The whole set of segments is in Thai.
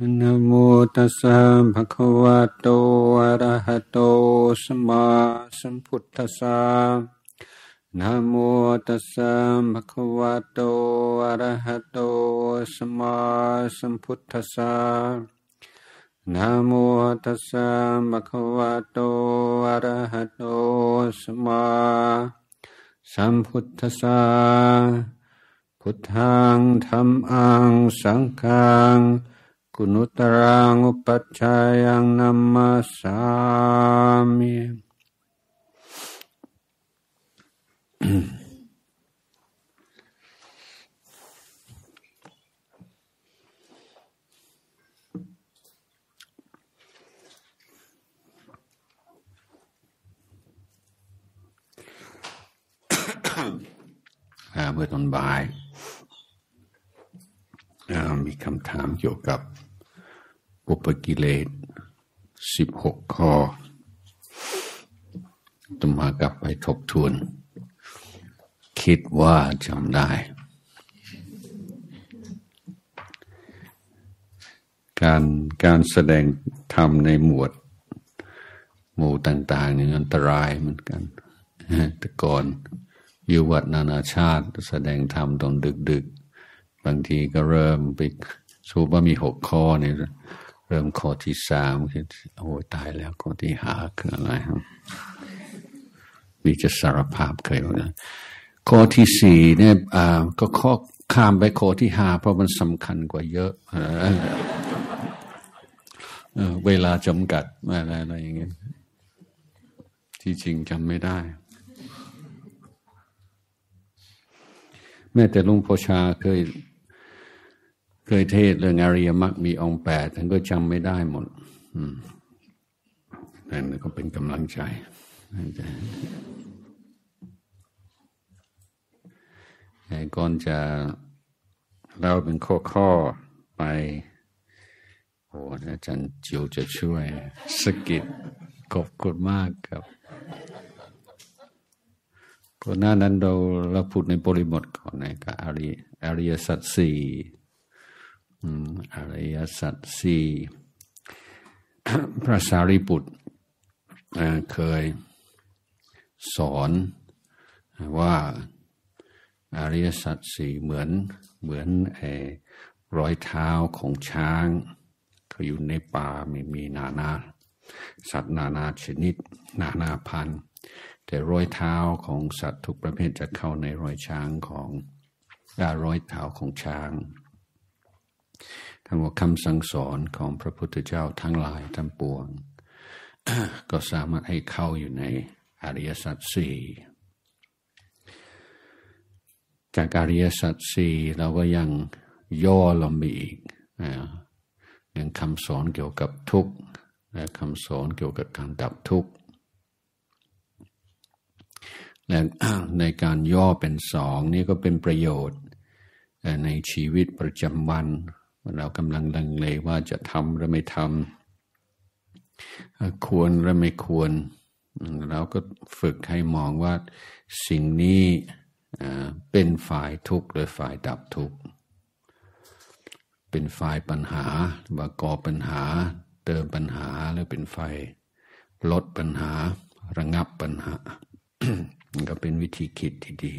นะโมตัสสะภะคะวะโต อะระหะโต สัมมาสัมพุทธัสสะนะโมตัสสะภะคะวะโต อะระหะโต สัมมาสัมพุทธัสสะนะโมตัสสะภะคะวะโต อะระหะโต สัมมาสัมพุทธัสสะพุทธังธัมมัง สังฆัง กุณุตรังอุปัชฌายังนัมมาสามิเมื่อตอนบ่ายมีคำถามเกี่ยวกับ อุปกิเลสสิบหกข้อตมากลับไปทบทวน คิดว่าจำได้ การการแสดงธรรมในหมวด หมู่ต่างๆนี่อันตรายเหมือนกัน แต่ก่อนอยู่วัดนานาชาติแสดงธรรมตอนดึก ๆ บางทีก็เริ่มไปสูบว่ามีหกข้อเนี่ย เริ่มข้อที่สามคือโอ้ตายแล้วข้อที่ห้าคืออะไรครับมีจะสารภาพเคยว่าข้อที่สี่เนี่ยอ่าก็ข้อข้ามไปข้อที่ห้าเพราะมันสำคัญกว่าเยอะเวลาจำกัดอะไรอะไรอย่างเงี้ยที่จริงจำไม่ได้ แม้แต่ลุงโพชาเคย เคยเทศเรื่องอริยมรรคมีองค์แปดท่านก็จำไม่ได้หมดนั่ก็เป็นกำลังใจแต่ก่อนจะเล่าเป็นข้อข้อไปโอ้อาจารย์จิวจะช่วยสกิดขอบคุณมากครับก่อนหน้านั้นเราเราพูดในบริบทก่อนนะกับอริอริยสัจสี่ อริยสัจสี่พระสารีบุตรเคยสอนว่าอริยสัจสี่เหมือนเหมือนรอยเท้าของช้างเขาอยู่ในป่ามีมีนานา สัตว์นานาชนิด นานาพันธุ์ แต่รอยเท้าของสัตว์ทุกประเภทจะเข้าในรอยช้างของรอยเท้าของช้าง ทั้งว่าคำสั่งสอนของพระพุทธเจ้าทั้งหลายทั้งปวง ก็สามารถให้เข้าอยู่ในอริยสัจสี่จากอริยสัจสี่เราก็ยังย่อลงไปอีกอย่างคำสอนเกี่ยวกับทุกข์และคำสอนเกี่ยวกับการดับทุกข์และในการย่อเป็นสองนี่ก็เป็นประโยชน์ในชีวิตประจำวัน เรากำลังลังเลว่าจะทำหรือไม่ทำควรหรือไม่ควร เราก็ฝึกให้มองว่าสิ่งนี้เป็นฝ่ายทุกข์หรือฝ่ายดับทุกข์ เป็นฝ่ายปัญหาว่าก่อปัญหา เติมปัญหาหรือเป็นฝ่ายลดปัญหา ระงับปัญหา ก็เป็นวิธีคิดที่ดี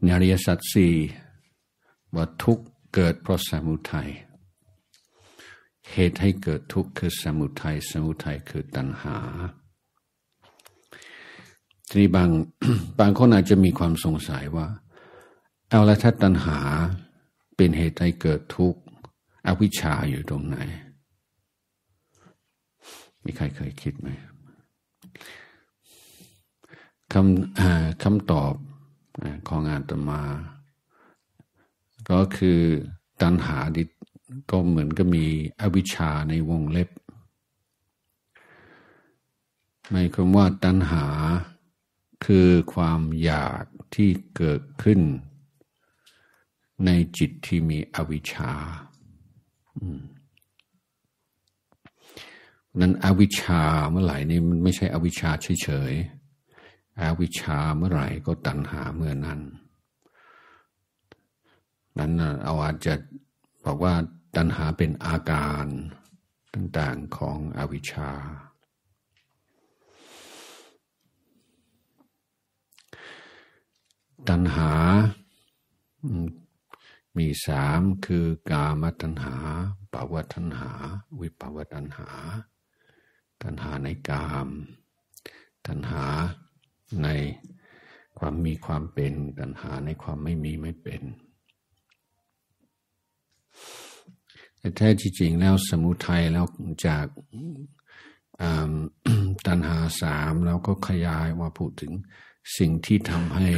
ในอริยสัจสี่ ว่าทุกเกิดเพราะสมุทัยเหตุให้เกิดทุกข์คือสมุทัยสมุทัยคือตัณหาทีนี้บางบางคนอาจจะมีความสงสัยว่า เอาละถ้าตัณหาเป็นเหตุให้เกิดทุกข์อวิชชาอยู่ตรงไหน มีใครเคยคิดไหมคำคำตอบของอาตมา ก็คือตัณหาดิก็เหมือนก็มีอวิชชาในวงเล็บหมายความว่าตัณหาคือความอยากที่เกิดขึ้น ในจิตที่มีอวิชชานั้นอวิชชาเมื่อไหร่นี่มันไม่ใช่อวิชชาเฉยๆอวิชชาเมื่อไหร่ก็ตัณหาเมื่อนั้น นั้นเอาอาจจะบอกว่าตัณหาเป็นอาการต่างๆของอวิชชา ตัณหา มีสามคือกามตัณหาภาวะตัณหา วิภาวะตัณหา ตัณหาในกาม ตัณหาในความมีความเป็น ตัณหาในความไม่มีไม่เป็น แต่แท้จริงแล้วสมุทัยแล้วจากตัณหาสามเราก็ขยายว่าพูดถึงสิ่งที่ทำให้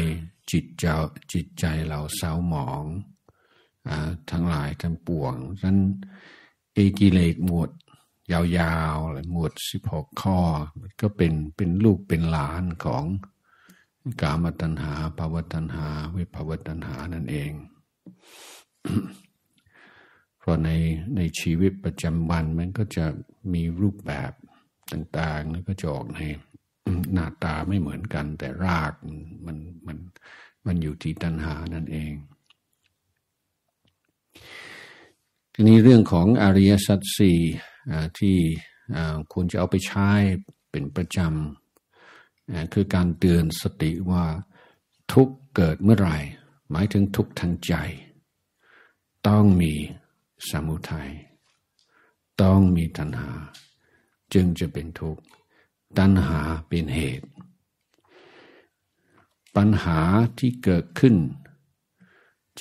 จิตเจ้าจิตใจเราเศร้าหมองอทั้งหลายทั้งปวงนั้นเอกิเลสหมวดยาวๆหมวดสิบหกข้อก็เป็นเป็นลูกเป็นหลานของกามตัณหาภาวตัณหา วิภาวตัณหานั่นเอง พราะในในชีวิตประจำวันมันก็จะมีรูปแบบต่างๆ แล้วก็จะออกในหน้าตาไม่เหมือนกัน แต่รากมันมันมันอยู่ที่ตัณหานั่นเอง ทีนี้เรื่องของอริยสัจสี่ที่ควรจะเอาไปใช้เป็นประจำคือการเตือนสติว่าทุกเกิดเมื่อไหร่ หมายถึงทุกทางใจ ต้องมี สมุทัยต้องมีตัณหา จึงจะเป็นทุกข์ ตัณหาเป็นเหตุ ปัญหาที่เกิดขึ้น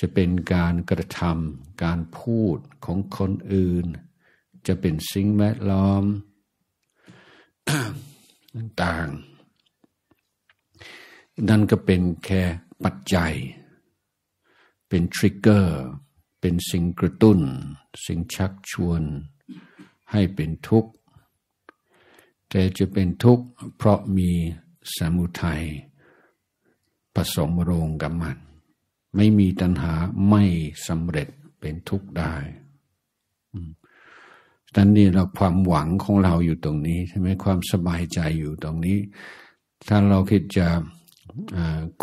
จะเป็นการกระทำการพูดของคนอื่น จะเป็นสิ่งแวดล้อมต่างนั่นก็เป็นแค่ปัจจัย เป็นทริกเกอร์ เป็นสิ่งกระตุ้น สิ่งชักชวน ให้เป็นทุกข์ แต่จะเป็นทุกข์เพราะมีสมุทัยผสมโรงกับมัน ไม่มีตัณหาไม่สำเร็จเป็นทุกข์ได้ดังนี้เราความหวังของเราอยู่ตรงนี้ใช่ไหมความสบายใจอยู่ตรงนี้ ถ้าเราคิดจะ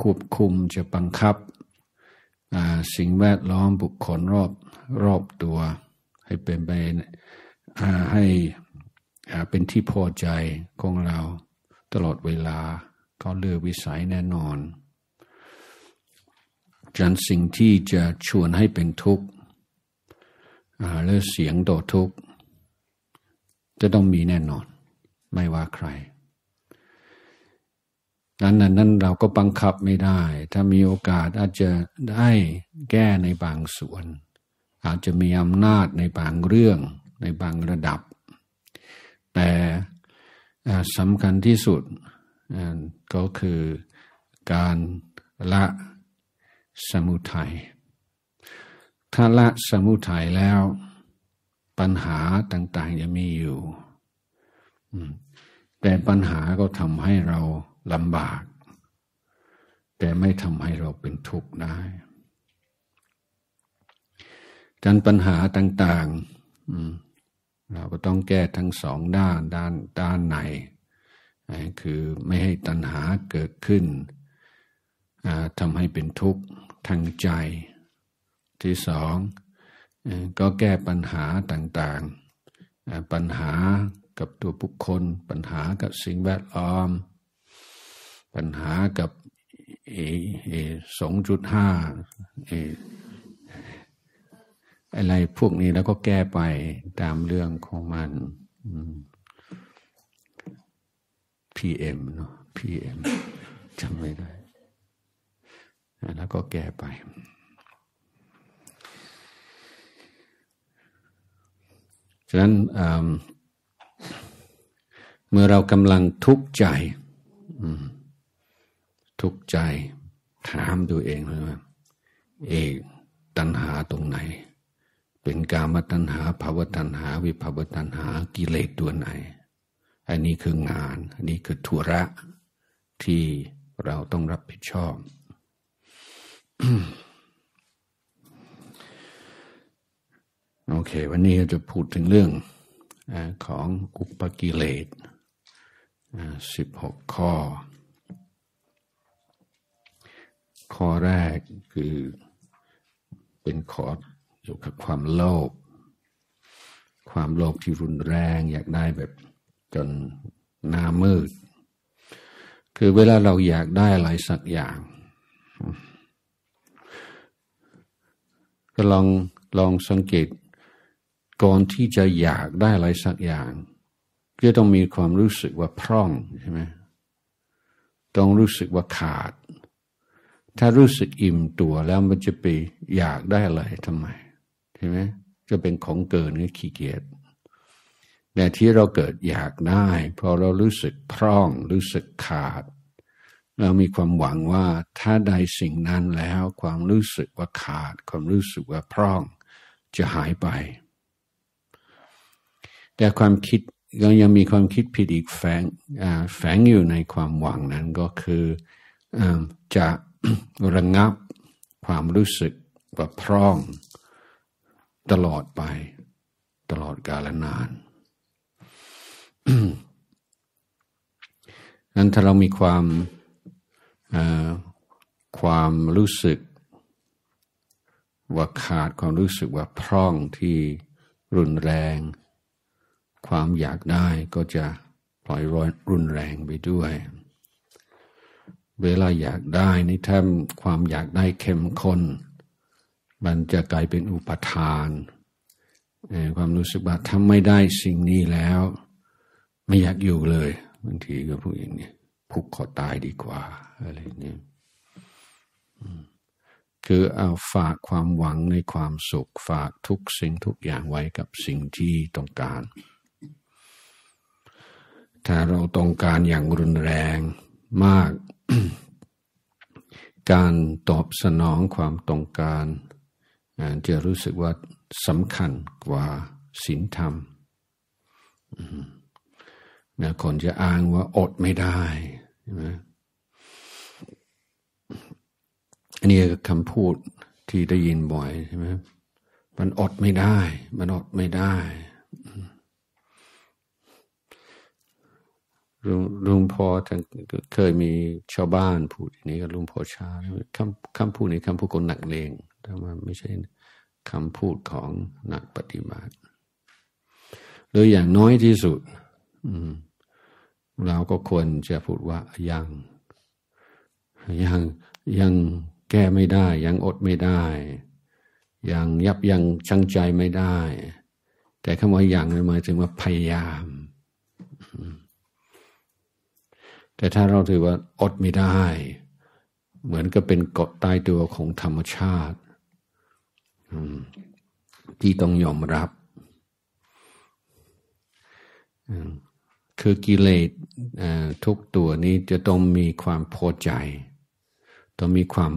ควบคุมจะบังคับ สิ่งแวดล้อมบุคคลรอบรอบตัว ให้เป็นไปให้เป็นที่พอใจของเราตลอดเวลาก็เลือกวิสัยแน่นอนจันสิ่งที่จะชวนให้เป็นทุกข์หรือเสียงโดทุกข์จะต้องมีแน่นอน ไม่ว่าใคร นั้นนั้นเราก็บังคับไม่ได้ ถ้ามีโอกาสอาจจะได้แก้ในบางส่วน อาจจะมีอำนาจในบางเรื่องในบางระดับ แต่สำคัญที่สุดก็คือการละสมุทัย ถ้าละสมุทัยแล้วปัญหาต่างๆจะมีอยู่ แต่ปัญหาก็ทำให้เรา ลำบาก แต่ไม่ทำให้เราเป็นทุกข์ได้ดันปัญหาต่างๆเราก็ต้องแก้ทั้งสองด้านด้านด้านไหน คือไม่ให้ตัณหาเกิดขึ้นทำให้เป็นทุกข์ทางใจ ที่สองก็แก้ปัญหาต่างๆ ปัญหากับตัวบุคคล ปัญหากับสิ่งแวดล้อม ปัญหากับสองจุดห้าอะไรพวกนี้แล้วก็แก้ไปตามเรื่องของมัน PM เนาะ PMจำไม่ได้ แล้วก็แก้ไป ฉะนั้นเมื่อเรากำลังทุกข์ใจ อืม ทุกข์ใจถามตัวเองเลยว่าเอกตัณหาตรงไหน เป็นกามตัณหาภาวตัณหา วิภาวตัณหากิเลสตัวไหน อันนี้คืองาน อันนี้คือธุระที่เราต้องรับผิดชอบ โอเค วันนี้จะพูดถึงเรื่องของอุปกิเลสสิบหกข้อ ข้อแรกคือเป็นคอร์ดอยู่กับความโลภความโลภที่รุนแรงอยากได้แบบจนหน้ามืด คือเวลาเราอยากได้อะไรสักอย่าง ก็ลองลองสังเกตก่อนที่จะอยากได้อะไรสักอย่าง ก็ต้องมีความรู้สึกว่าพร่องใช่ไหมต้องรู้สึกว่าขาด ถ้ารู้สึกอิ่มตัวแล้วมันจะไปอยากได้อะไรทำไมใช่ไหมจะเป็นของเกินก็ขี้เกียจแต่ที่เราเกิดอยากได้พอเรารู้สึกพร่องรู้สึกขาด เรามีความหวังว่าถ้าได้สิ่งนั้นแล้วความรู้สึกว่าขาด ความรู้สึกว่าพร่องจะหายไป แต่ความคิดก็ยังมีความคิดผิดอีกแฝงแฝงอยู่ในความหวังนั้นก็คือจะ ระงับความรู้สึกว่าพร่องตลอดไป ตลอดกาลนานนั้นถ้าเรามีความความรู้สึก ว่าขาดความรู้สึกว่าพร่องที่รุนแรง ความอยากได้ก็จะปล่อยรอยรุนแรงไปด้วย เวลาอยากได้นี่ถ้าความอยากได้เข้มข้น มันจะกลายเป็นอุปทาน ความรู้สึกว่าทำไม่ได้สิ่งนี้แล้ว ไม่อยากอยู่เลยบางทีก็พูดอย่างนี้ผูกคอตายดีกว่าอะไรเนี่ยคือเอาฝากความหวังในความสุข ฝากทุกสิ่งทุกอย่างไว้กับสิ่งที่ต้องการ ถ้าเราต้องการอย่างรุนแรง มาก การตอบสนองความต้องการจะรู้สึกว่าสำคัญกว่าศีลธรรมนะคนจะอ้างว่าอดไม่ได้ใช่ไหมอันนี้คำพูดที่ได้ยินบ่อยใช่ไหมมันอดไม่ได้ มันอดไม่ได้ ลุงลุงพ่อท่านเคยมีชาวบ้านพูดอย่างนี้กับลุงพ่อชาคำคำพูดนี้คำพูดคนหนักเลงแต่ว่าไม่ใช่คำพูดของนักปฏิบัติโดยอย่างน้อยที่สุดเราก็ควรจะพูดว่ายังยังยังแก้ไม่ได้ ยังอดไม่ได้ ยังยับยังชั่งใจไม่ได้ แต่คำว่ายังหมายถึงว่าพยายาม แต่ถ้าเราถือว่าอดไม่ได้ เหมือนกับเป็นกฎตายตัวของธรรมชาติที่ต้องยอมรับคือกิเลสทุกตัวนี้จะต้องมีความพอใจ ต้องมีความ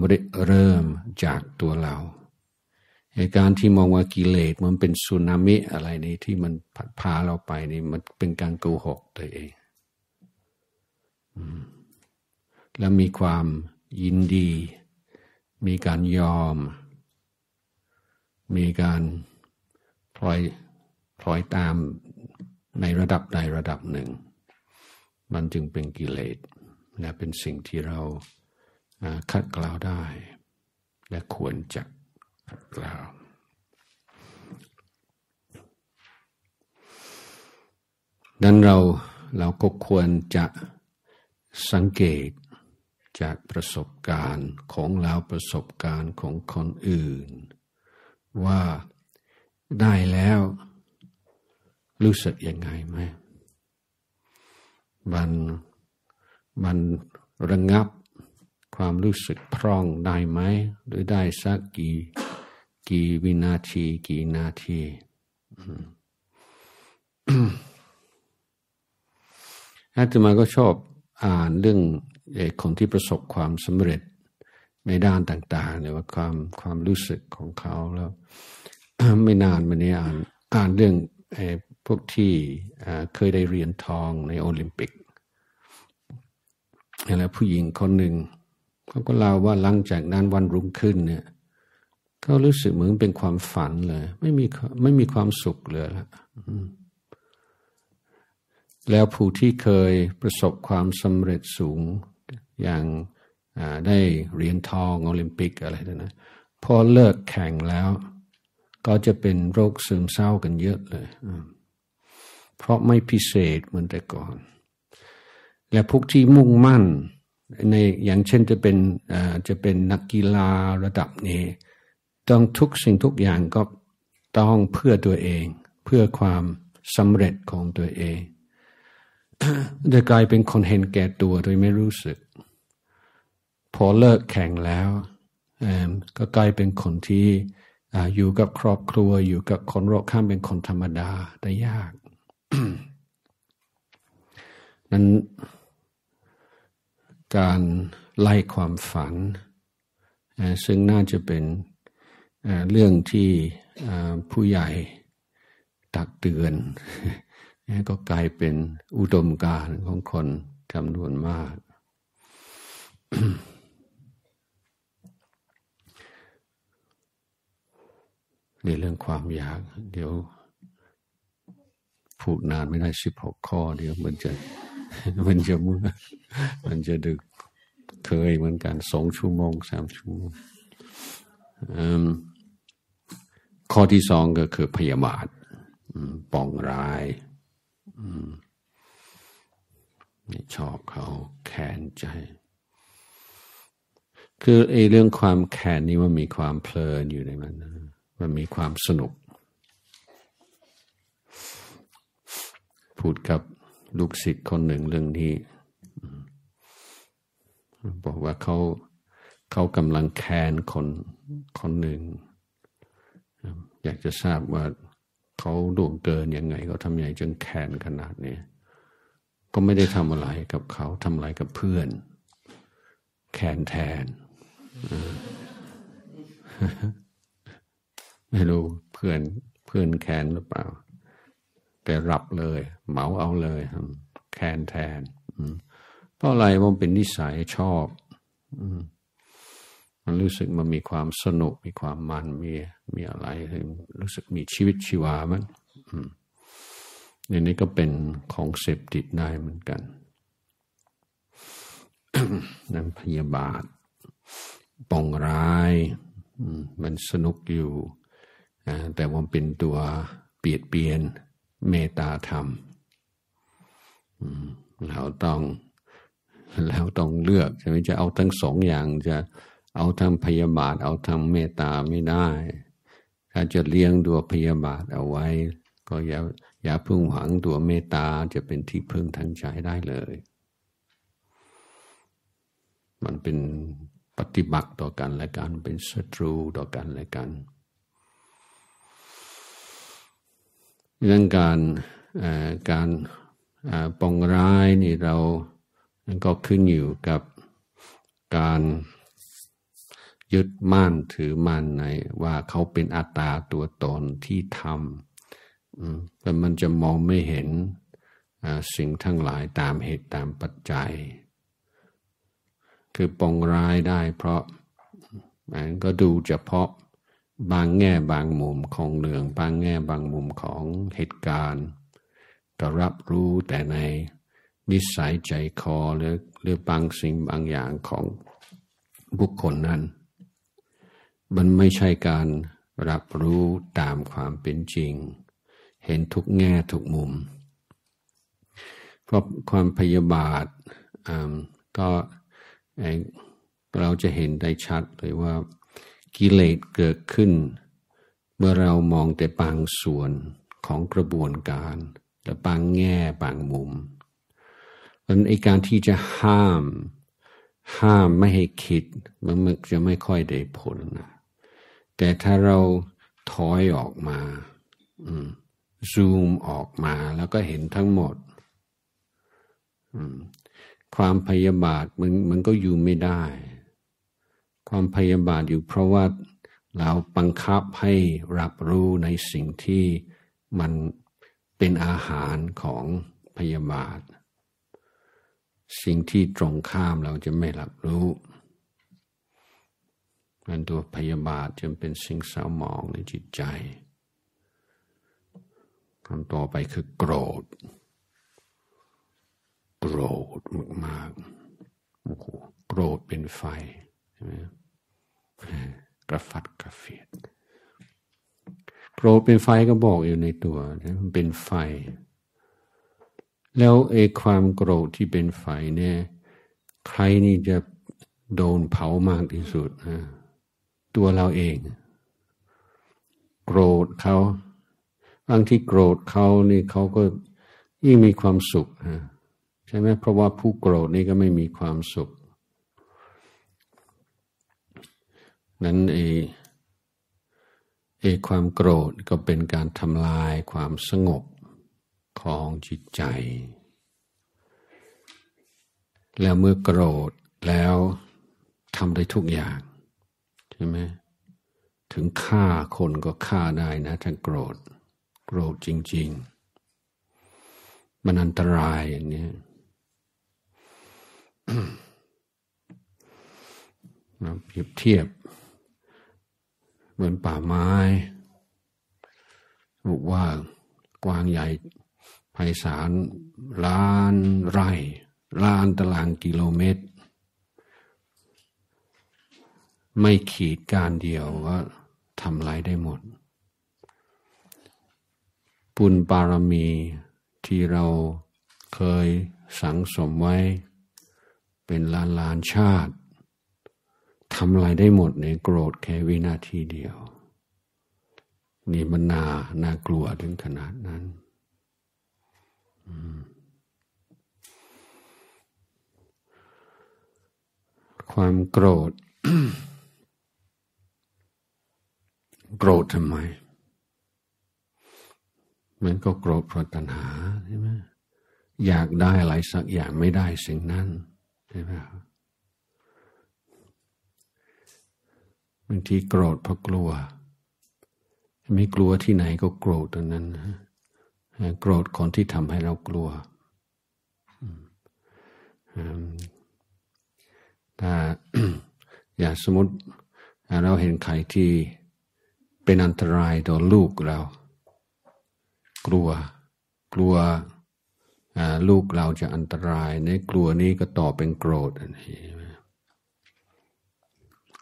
เริ่มจากตัวเราเหตุการที่มองว่ากิเลสมันเป็นสึนามิอะไรนี้ที่มันพัดพาเราไปนี่มันเป็นการโกหกตัวเอง แล้วมีความยินดี มีการยอม มีการพลอยพลอยตามในระดับใดระดับหนึ่ง มันจึงเป็นกิเลสและเป็นสิ่งที่เราคัดกล่าวได้ และควรจะคัดกล่าวดังนั้นเราเราก็ควรจะ สังเกตจากประสบการณ์ของเราประสบการณ์ของคนอื่น ว่าได้แล้วรู้สึกยังไงไหมมันมันระงงับความรู้สึกพร่องได้ไหม หรือได้สักกี่กี่วินาทีกี่นาทีอาตมาก็ชอบ อ่านเรื่องคนที่ประสบความสำเร็จในด้านต่างๆเนี่ยว่าความความรู้สึกของเขาแล้ว ไม่นานมานี้อ่านอ่านเรื่องพวกที่เคยได้เรียนทองในโอลิมปิกแล้วผู้หญิงคนหนึ่งเขาก็เล่าว่าหลังจากนั้นวันรุ่งขึ้นเนี่ยเขารู้สึกเหมือนเป็นความฝันเลย ไม่มีไม่มีความสุขเลยละ แล้วผู้ที่เคยประสบความสำเร็จสูงอย่างได้เหรียญทองโอลิมปิกอะไรนะพอเลิกแข่งแล้ว ก็จะเป็นโรคซึมเศร้ากันเยอะเลย เพราะไม่พิเศษเหมือนแต่ก่อน และพวกที่มุ่งมั่นในอย่างเช่นจะเป็นจะเป็นนักกีฬาระดับนี้ ต้องทุกสิ่งทุกอย่างก็ต้องเพื่อตัวเอง เพื่อความสำเร็จของตัวเอง จะกลายเป็นคนเห็นแก่ตัวโดยไม่รู้สึก พอเลิกแข่งแล้วก็กลายเป็นคนที่อยู่กับครอบครัวอยู่กับคนรอบข้ามเป็นคนธรรมดาได้ยาก นั้นการไล่ความฝัน ซึ่งน่าจะเป็นเรื่องที่ผู้ใหญ่ตักเตือน ก็กลายเป็นอุดมการของคนจำนวนมาก ในเรื่องความอยาก เดี๋ยวพูดนานไม่ได้สิบหกข้อ เดี๋ยวมันจะมันจะมือมันจะดึกเคยเหมือนกันสองชั่วโมงสามชั่วโมงข้อที่สองก็คือพยาบาทปองร้าย นี่ชอบเขาแค้นใจ คือไอ้เรื่องความแค้นนี่มันมีความเพลินอยู่ในมันมันมีความสนุก พูดกับลูกศิษย์คนหนึ่งเรื่องนี้บอกว่าเขาเขากำลังแค้นคนคนหนึ่ง อยากจะทราบว่า เขาดวงเกินยังไงเขาทำยังไงจนแค้นขนาดนี้ก็ไม่ได้ทำอะไรกับเขาทำอะไรกับเพื่อนแค้นแทนไม่รู้เพื่อนเพื่อนแค้นหรือเปล่า แต่รับเลย เหมาเอาเลยแค้นแทนเพราะอะไรมันเป็นนิสัยชอบมั นรู้สึกมันมีความสนุก มีความมันมีมีอะไร รู้สึกมีชีวิตชีวามันในนี้ก็เป็นของเสพติดได้เหมือนกันนั้นพยาบาทปองร้ายมันสนุกอยู่ แต่ว่าเป็นตัวเปลี่ยนเปลี่ยนเมตตาธรรมเราต้องแล้วต้องเลือกใช่ไหมจะเอาทั้งสองอย่างจะ เอาทั้งพยาบาท เอาทั้งเมตตาไม่ได้ ถ้าจะเลี้ยงตัวพยาบาทเอาไว้ ก็อย่าอย่าพึ่งหวังตัวเมตตาจะเป็นที่พึ่งทางใจได้เลย มันเป็นปฏิบัติต่อกันและกันเป็นศัตรูต่อกันและกันเรื่องการการปองร้ายนี่เราก็ขึ้นอยู่กับการ ยึดมั่นถือมั่นในว่าเขาเป็นอัตตาตัวตนที่ทำแต่มันจะมองไม่เห็นสิ่งทั้งหลายตามเหตุตามปัจจัย คือปองร้ายได้เพราะมันก็ดูเฉพาะบางแง่บางมุมของเรื่อง บางแง่บางมุมของเหตุการณ์ ก็รับรู้แต่ในนิสัยใจคอหรือหรือบางสิ่งบางอย่างของบุคคลนั้น มันไม่ใช่การรับรู้ตามความเป็นจริง เห็นทุกแง่ทุกมุม เพราะความพยาบาทก็เราจะเห็นได้ชัดเลยว่ากิเลสเกิดขึ้น เมื่อเรามองแต่บางส่วนของกระบวนการและบางแง่บางมุมมันไอการที่จะห้าม ห้ามไม่ให้คิด มันมันจะไม่ค่อยได้ผลนะ แต่ถ้าเราถอยออกมาซูมออกมาแล้วก็เห็นทั้งหมดความพยาบาทมันมันก็อยู่ไม่ได้ ความพยาบาทอยู่เพราะว่าเราบังคับให้รับรู้ในสิ่งที่มันเป็นอาหารของพยาบาท สิ่งที่ตรงข้ามเราจะไม่รับรู้ มันตัวพยาบาทจึงเป็นสิ่งเศร้าหมองในจิตใจคำต่อไปคือโกรธ โกรธมากๆโอ้โหโกรธเป็นไฟใช่ไหมกระฟัดกระเฟียดโกรธเป็นไฟก็บอกอยู่ในตัวมันเป็นไฟ แล้วเอความโกรธที่เป็นไฟเนี่ย ใครนี่จะโดนเผามากที่สุดนะ ตัวเราเอง โกรธเขาบางที่โกรธเขานี่เขาก็ยิ่งมีความสุขใช่ไหมเพราะว่าผู้โกรธนี่ก็ไม่มีความสุข นั้นเอเอความโกรธก็เป็นการทำลายความสงบของจิตใจ แล้วเมื่อโกรธแล้วทำได้ทุกอย่าง ใช่ไหมถึงฆ่าคนก็ฆ่าได้นะถ้าโกรธ โกรธจริง ๆ มันอันตรายอย่างนี้เราเปรียบเทียบ เหมือนป่าไม้บอกว่ากว้างใหญ่ไพศาลล้านไร่ล้านตารางกิโลเมตร ไม่ขีดการเดียวก็ทำลายได้หมดปุญปารมีที่เราเคยสังสมไว้ เป็นล้านล้านชาติทำอะไรได้หมดในโกรธแค่วินาทีเดียว นี่มันนาน่ากลัวถึงขนาดนั้น ความโกรธ โกรธทำไม มันก็โกรธเพราะตัณหาใช่ไหมอยากได้อะไรสักอย่างไม่ได้สิ่งนั้นใช่ไหมครับบางทีโกรธเพราะกลัว ไม่กลัวที่ไหนก็โกรธตรงนั้นโกรธคนที่ทำให้เรากลัวถ้าอย่าสมมติเราเห็นใครที่ เป็นอันตรายต่อลูกเรา กลัว กลัวลูกเราจะอันตรายในกลัวนี้ก็ต่อเป็นโกรธอันนี้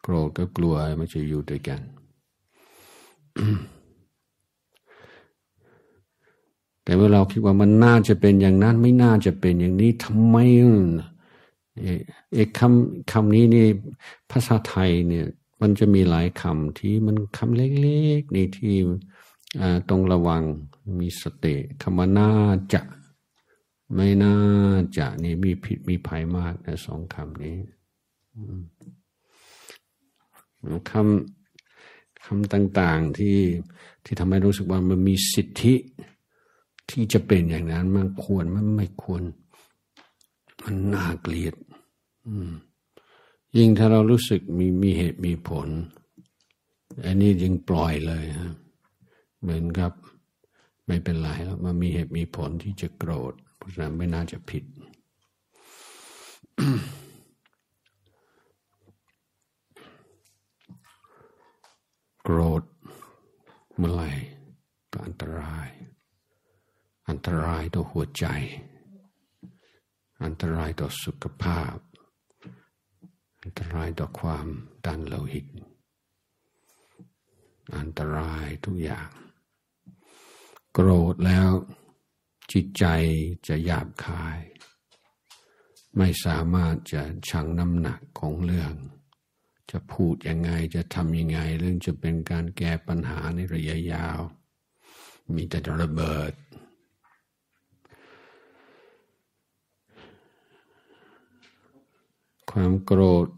โกรธก็กลัวมันจะอยู่ด้วยกัน แต่เมื่อเราคิดว่ามันน่าจะเป็นอย่างนั้น ไม่น่าจะเป็นอย่างนี้ทำไมเอกคำคำนี้นี่ภาษาไทยเนี่ย มันจะมีหลายคำที่มันคำเล็กๆในที่ต้องระวังมีสติคำว่าน่าจะ ไม่น่าจะนี่มีผิดมีภัยมากนะสองคำนี้คำคำต่างๆที่ที่ทำให้รู้สึกว่ามันมีสิทธิที่จะเป็นอย่างนั้นมันควรมันไม่ควร มันน่าเกลียด ยิ่งถ้าเรารู้สึกมีมีเหตุมีผล อันนี้ยิ่งปล่อยเลยฮะเหมือนกับ ไม่เป็นไรแล้วมันมีเหตุมีผลที่จะโกรธราะฉะนั้นไม่น่าจะผิด โกรธเมื่อไหร่ก็อันตราย อันตรายต่อหัวใจ อันตรายต่อสุขภาพ อันตรายต่อความดันโลหิต อันตรายทุกอย่าง โกรธแล้วจิตใจจะหยาบคาย ไม่สามารถจะชั่งน้ำหนักของเรื่อง จะพูดยังไงจะทำยังไง เรื่องจะเป็นการแก้ปัญหาในระยะยาว มีแต่ระเบิด ความโกรธ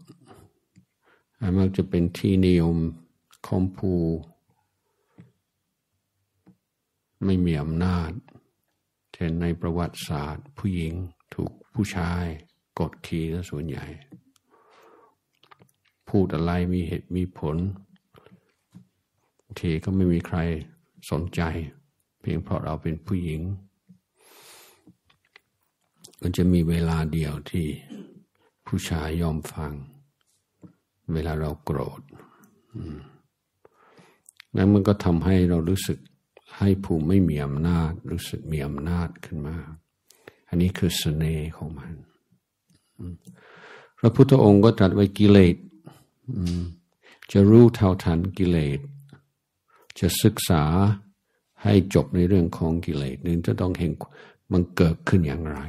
มักจะเป็นที่นิยมของผู้ ไม่มีอำนาจ เช่นในประวัติศาสตร์ ผู้หญิงถูกผู้ชายกดขี่ซะส่วนใหญ่ พูดอะไรมีเหตุมีผล ทีก็ไม่มีใครสนใจ เพียงเพราะเราเป็นผู้หญิง ก็จะมีเวลาเดียวที่ ผู้ชายยอมฟัง เวลาเราโกรธนั้นมันก็ทำให้เรารู้สึกให้ผู้ไม่มีอำนาจ รู้สึกมีอำนาจขึ้นมา อันนี้คือเสน่ห์ของมัน พระพุทธองค์ก็ตรัสไว้กิเลสจะรู้เท่าทันกิเลส จะศึกษาให้จบในเรื่องของกิเลสหนึ่งจะต้องเห็นมันเกิดขึ้นอย่างไร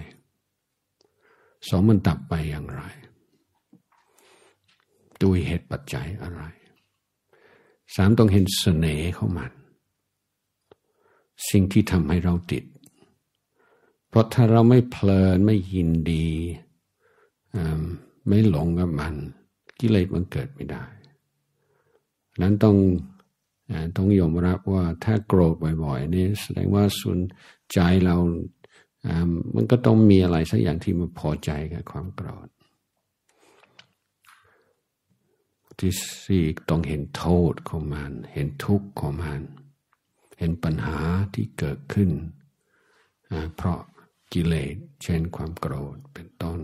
สองมันดับไปอย่างไรด้วยเหตุปัจจัยอะไร สามต้องเห็นเสน่ห์ของมัน สิ่งที่ทำให้เราติด เพราะถ้าเราไม่เพลินไม่ยินดี ไม่หลงกับมัน กิเลสมันเกิดไม่ได้ นั้นต้องต้องยอมรับว่าถ้าโกรธบ่อยๆนี่แสดงว่าสุนใจเรา มันก็ต้องมีอะไรสักอย่างที่มันพอใจกับความโกรธ ที่สี่ต้องเห็นโทษของมัน เห็นทุกข์ของมัน เห็นปัญหาที่เกิดขึ้น เพราะกิเลสเช่นความโกรธเป็นต้น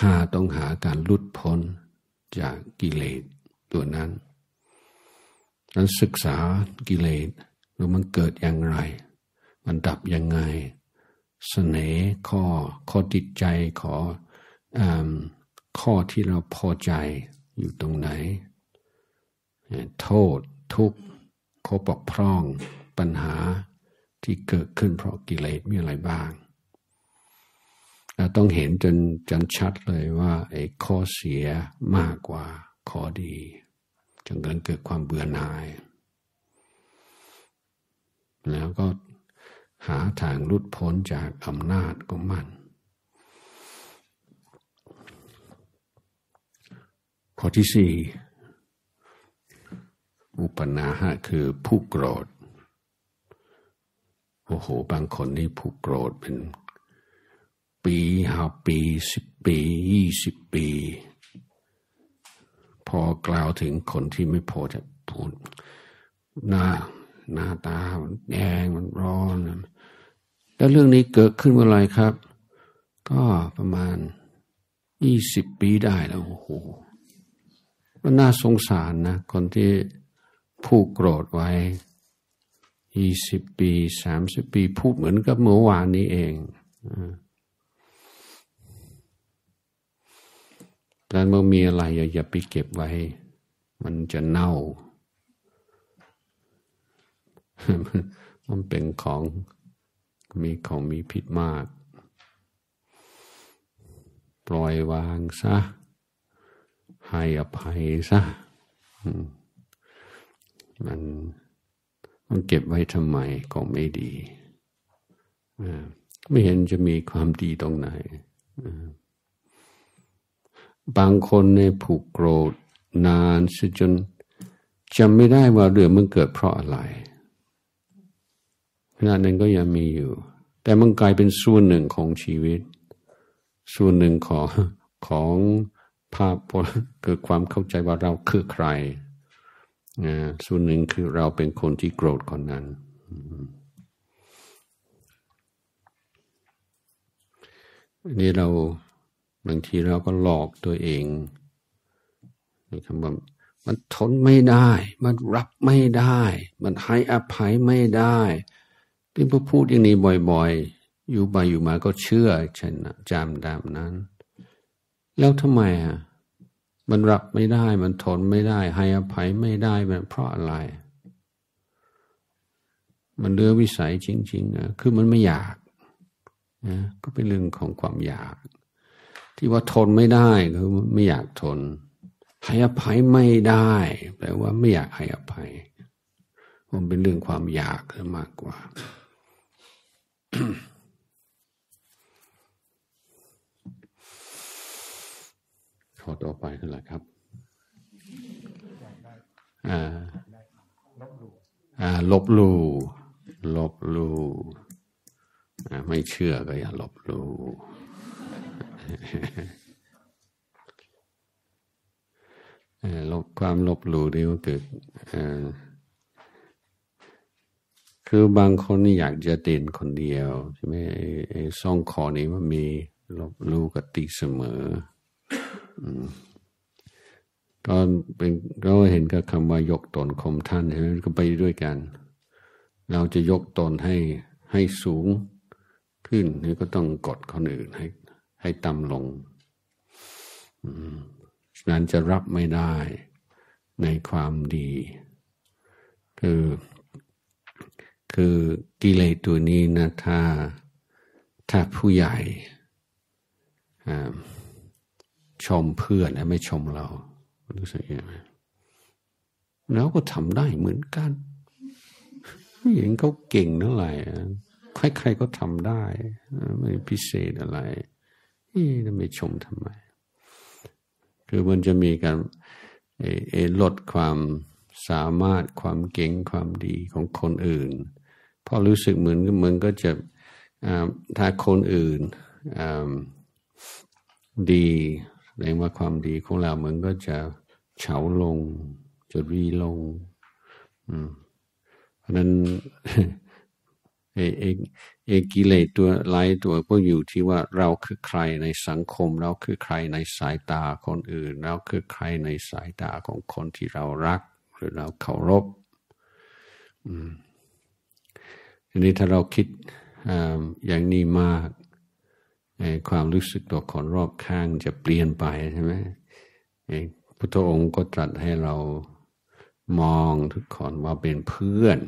ห้าต้องหาการลุดพ้นจากกิเลสตัวนั้น นั้นศึกษากิเลสหรือมันเกิดอย่างไร มันดับยังไงสเสน่ห์ข้อข้อติดใจขออข้อที่เราพอใจอยู่ตรงไหน โทษทุกข์ข้อบกพร่องปัญหาที่เกิดขึ้นเพราะกิเลสมีอะไรบ้าง เราต้องเห็นจนจนชัดเลยว่าไอ้ข้อเสียมากกว่าข้อดีจนเกิดความเบื่อหน่าย แล้วก็ หาทางลุดพ้นจากอำนาจของมัน ข้อที่สี่อุปนาหะคือผู้โกรธ โอ้โห บางคนนี่ผู้โกรธเป็นปีห้าปีสิบปียี่สิบปี พอกล่าวถึงคนที่ไม่พอจะพูดหน้า หน้าตามันแดงมันร้อน แล้วเรื่องนี้เกิดขึ้นเมื่อไรครับ ก็ประมาณยี่สิบปีได้แล้วโอ้โหมันน่าสงสารนะ คนที่พูดโกรธไว้ยี่สิบปีสามสิบปี พูดเหมือนกับเมื่อวานนี้เองแต่เมื่อมีอะไรอย่าไปเก็บไว้ มันจะเน่า มันเป็นของมีของมีพิษมาก ปล่อยวางซะ ให้อภัยซะมันมันเก็บไว้ทำไมก็ไม่ดีไม่เห็นจะมีความดีตรงไหน บางคนในผูกโกรธนานซะจนจำไม่ได้ว่าเรื่องมันเกิดเพราะอะไร ขณะนั้นก็ยังมีอยู่ แต่มันกลายเป็นส่วนหนึ่งของชีวิต ส่วนหนึ่งของของภาพเกิดความเข้าใจว่าเราคือใครส่วนหนึ่งคือเราเป็นคนที่โกรธคนนั้น นี่เราบางทีเราก็หลอกตัวเองนคำว่ามันทนไม่ได้ มันรับไม่ได้ มันให้อภัยไม่ได้ ที่พอพูดอย่างนี้บ่อยๆ อยู่ไปอยู่มาก็เชื่อฉันจำตามนั้น แล้วทำไมอะมันรับไม่ได้มันทนไม่ได้ ให้อภัยไม่ได้มันเพราะอะไร มันเลือวิสัยจริงๆอะคือมันไม่อยากนะก็เป็นเรื่องของความอยาก ที่ว่าทนไม่ได้คือไม่อยากทนให้อภัยไม่ได้แปลว่าไม่อยากให้อภัย มันเป็นเรื่องความอยากมากกว่า ขอต่อไปคืออะไรครับ อ่า อ่า ลบลูลบลูอ่า ไม่เชื่อก็อย่าลบลูลบความลบหลู่นี่มันเกิด คือบางคนนี่อยากจะเด่นคนเดียวใช่ไหมไอ้ซ่องคอนี้มันมีลบลูกติเสมอก็เป็นก็เห็นกับคำว่ายกตนข่มท่านเห็นก็ไปด้วยกัน เราจะยกตนให้ให้สูงขึ้นนี่ก็ต้องกดคนอื่นให้ให้ต่ำลงฉะนั้นจะรับไม่ได้ในความดี คือ คือกิเลสตัวนี้นะถ้าถ้าผู้ใหญ่ชมเพื่อนไม่ชมเรารู้สึกยังไงแล้วก็ทำได้เหมือนกันไม่เห็นเขาเก่งเท่าไหร่ใครๆก็ทำได้ ไม่พิเศษอะไรนี่จะไม่ชมทำไม คือมันจะมีการลดความสามารถความเก่งความดีของคนอื่น พอรู้สึกเหมือนเหมือนก็จะถ้าคนอื่นดีแสดงว่าความดีของเราเหมือนก็จะเฉาลงจะรีลงเพราะนั้นเอเอเอกิเลตัวไลตัวก็อยู่ที่ว่าเราคือใครในสังคม เราคือใครในสายตาคนอื่น เราคือใครในสายตาของคนที่เรารัก หรือเราเคารพ ทีนี้ถ้าเราคิดอย่างนี้มากความรู้สึกตัวคนรอบข้างจะเปลี่ยนไปใช่ไหมพุทธองค์ก็ตรัสให้เรามองทุกคนว่าเป็นเพื่อน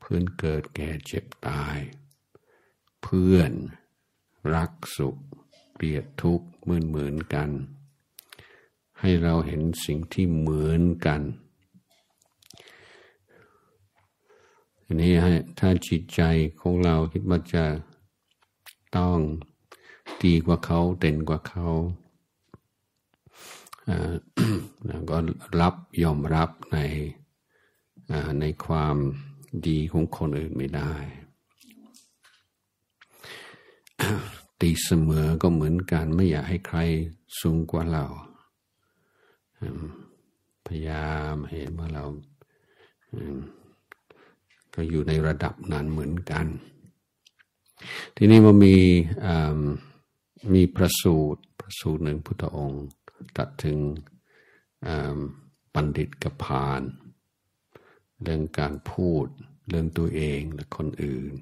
เพื่อนเกิดแก่เจ็บตาย เพื่อนรักสุขเกลียดทุกข์เหมือนเหมือนกัน ให้เราเห็นสิ่งที่เหมือนกัน อันนี้ถ้าจิตใจของเราคิดว่าจะต้องดีกว่าเขาเด่นกว่าเขาก็รับยอมรับในในความดีของคนอื่นไม่ได้ ตีเสมอก็เหมือนกันไม่อยากให้ใครสูงกว่าเรา พยายามเห็นว่าเรา ก็อยู่ในระดับนั้นเหมือนกัน ทีนี้มันมีมีพระสูตรพระสูตรหนึ่งพุทธองค์ตัดถึงปัณฑิตกพานเรื่องการพูดเรื่องตัวเองและคนอื่น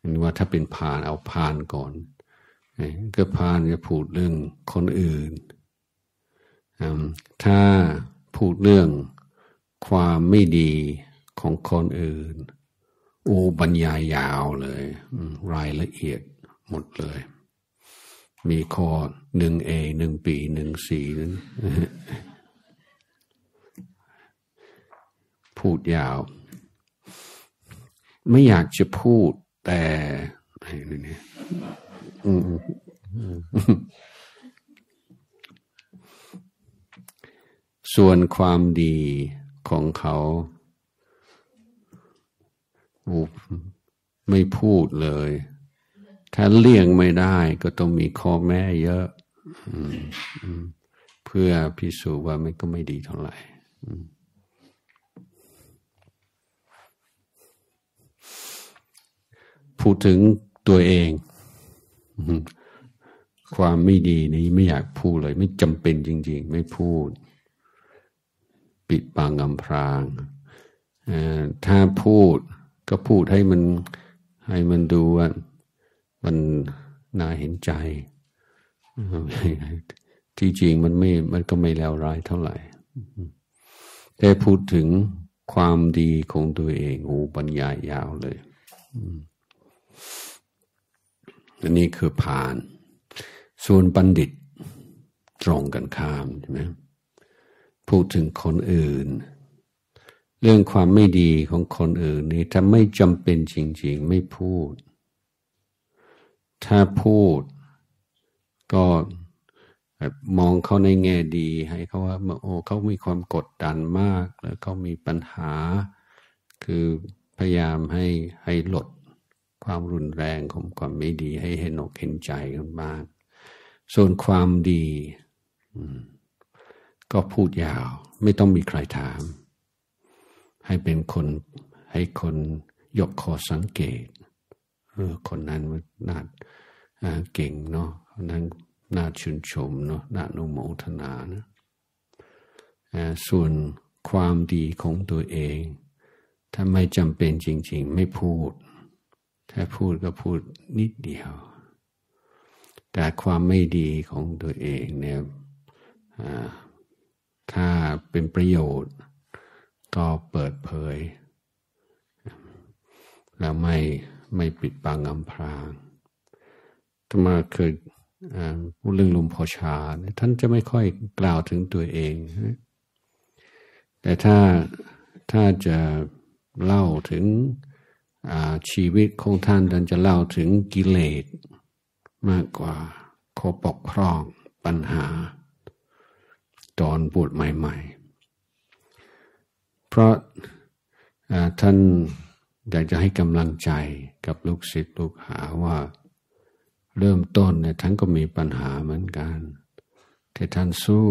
นี่ว่าถ้าเป็นพานเอาพานก่อนก็พานจะพูดเรื่องคนอื่น ถ้าพูดเรื่องความไม่ดี ของคนอื่นอูบรรยายยาวเลย รายละเอียดหมดเลย มีข้อหนึ่งเอหนึ่งปีหนึ่งสี่นั้นพูดยาว ไม่อยากจะพูดแต่ส่วนความดีของเขา ไม่พูดเลย ถ้าเลี่ยงไม่ได้ก็ต้องมีข้อแม่เยอะเพื่อพิสูจน์ว่ามันก็ไม่ดีเท่าไหร่พูดถึงตัวเอง ความไม่ดีนี้ไม่อยากพูดเลย ไม่จำเป็นจริง ๆ ไม่พูด ปิดปางอำพรางถ้าพูด ก็พูดให้มันให้มันดูว่ามันน่าเห็นใจ ที่จริงมันไม่ มันก็ไม่แล้วร้ายเท่าไหร่ แต่พูดถึงความดีของตัวเองโอ้บรรยายาวเลย อันนี้คือผ่าน ส่วนบัณฑิตตรงกันข้ามใช่ไหมพูดถึงคนอื่น เรื่องความไม่ดีของคนอื่นนี่ถ้าไม่จำเป็นจริง ๆ ไม่พูด ถ้าพูดก็มองเขาในแง่ดี ให้เขาว่าโอ้เขามีความกดดันมาก แล้วเขามีปัญหา คือพยายามให้ให้ลดความรุนแรงของความไม่ดี ให้เห็นอกเห็นใจกันบ้างส่วนความดี ก็พูดยาว ไม่ต้องมีใครถาม ให้เป็นคนให้คนยกคอสังเกตเออคนนั้นน่าเก่งเนาะนนั้นน่าชื่นชมเนาะน่านุโมทนานะส่วนความดีของตัวเอง ถ้าไม่จำเป็นจริง ๆ ไม่พูด ถ้าพูดก็พูดนิดเดียว แต่ความไม่ดีของตัวเองเนี่ยถ้าเป็นประโยชน์ ก็เปิดเผย แล้วไม่ไม่ปิดบังอำพรางธรรมาเคยพูดเรื่องลุมพอชา ท่านจะไม่ค่อยกล่าวถึงตัวเอง แต่ถ้าถ้าจะเล่าถึงชีวิตของท่านท่านจะเล่าถึงกิเลสมากกว่าข้อปกครองปัญหา ตอนบวชใหม่ ๆ ราะท่านอยากจะให้กำลังใจกับลูกศิษย์ลูกหาว่าเริ่มต้นเนี่ยท่านก็มีปัญหาเหมือนกันแต่ท่านสู้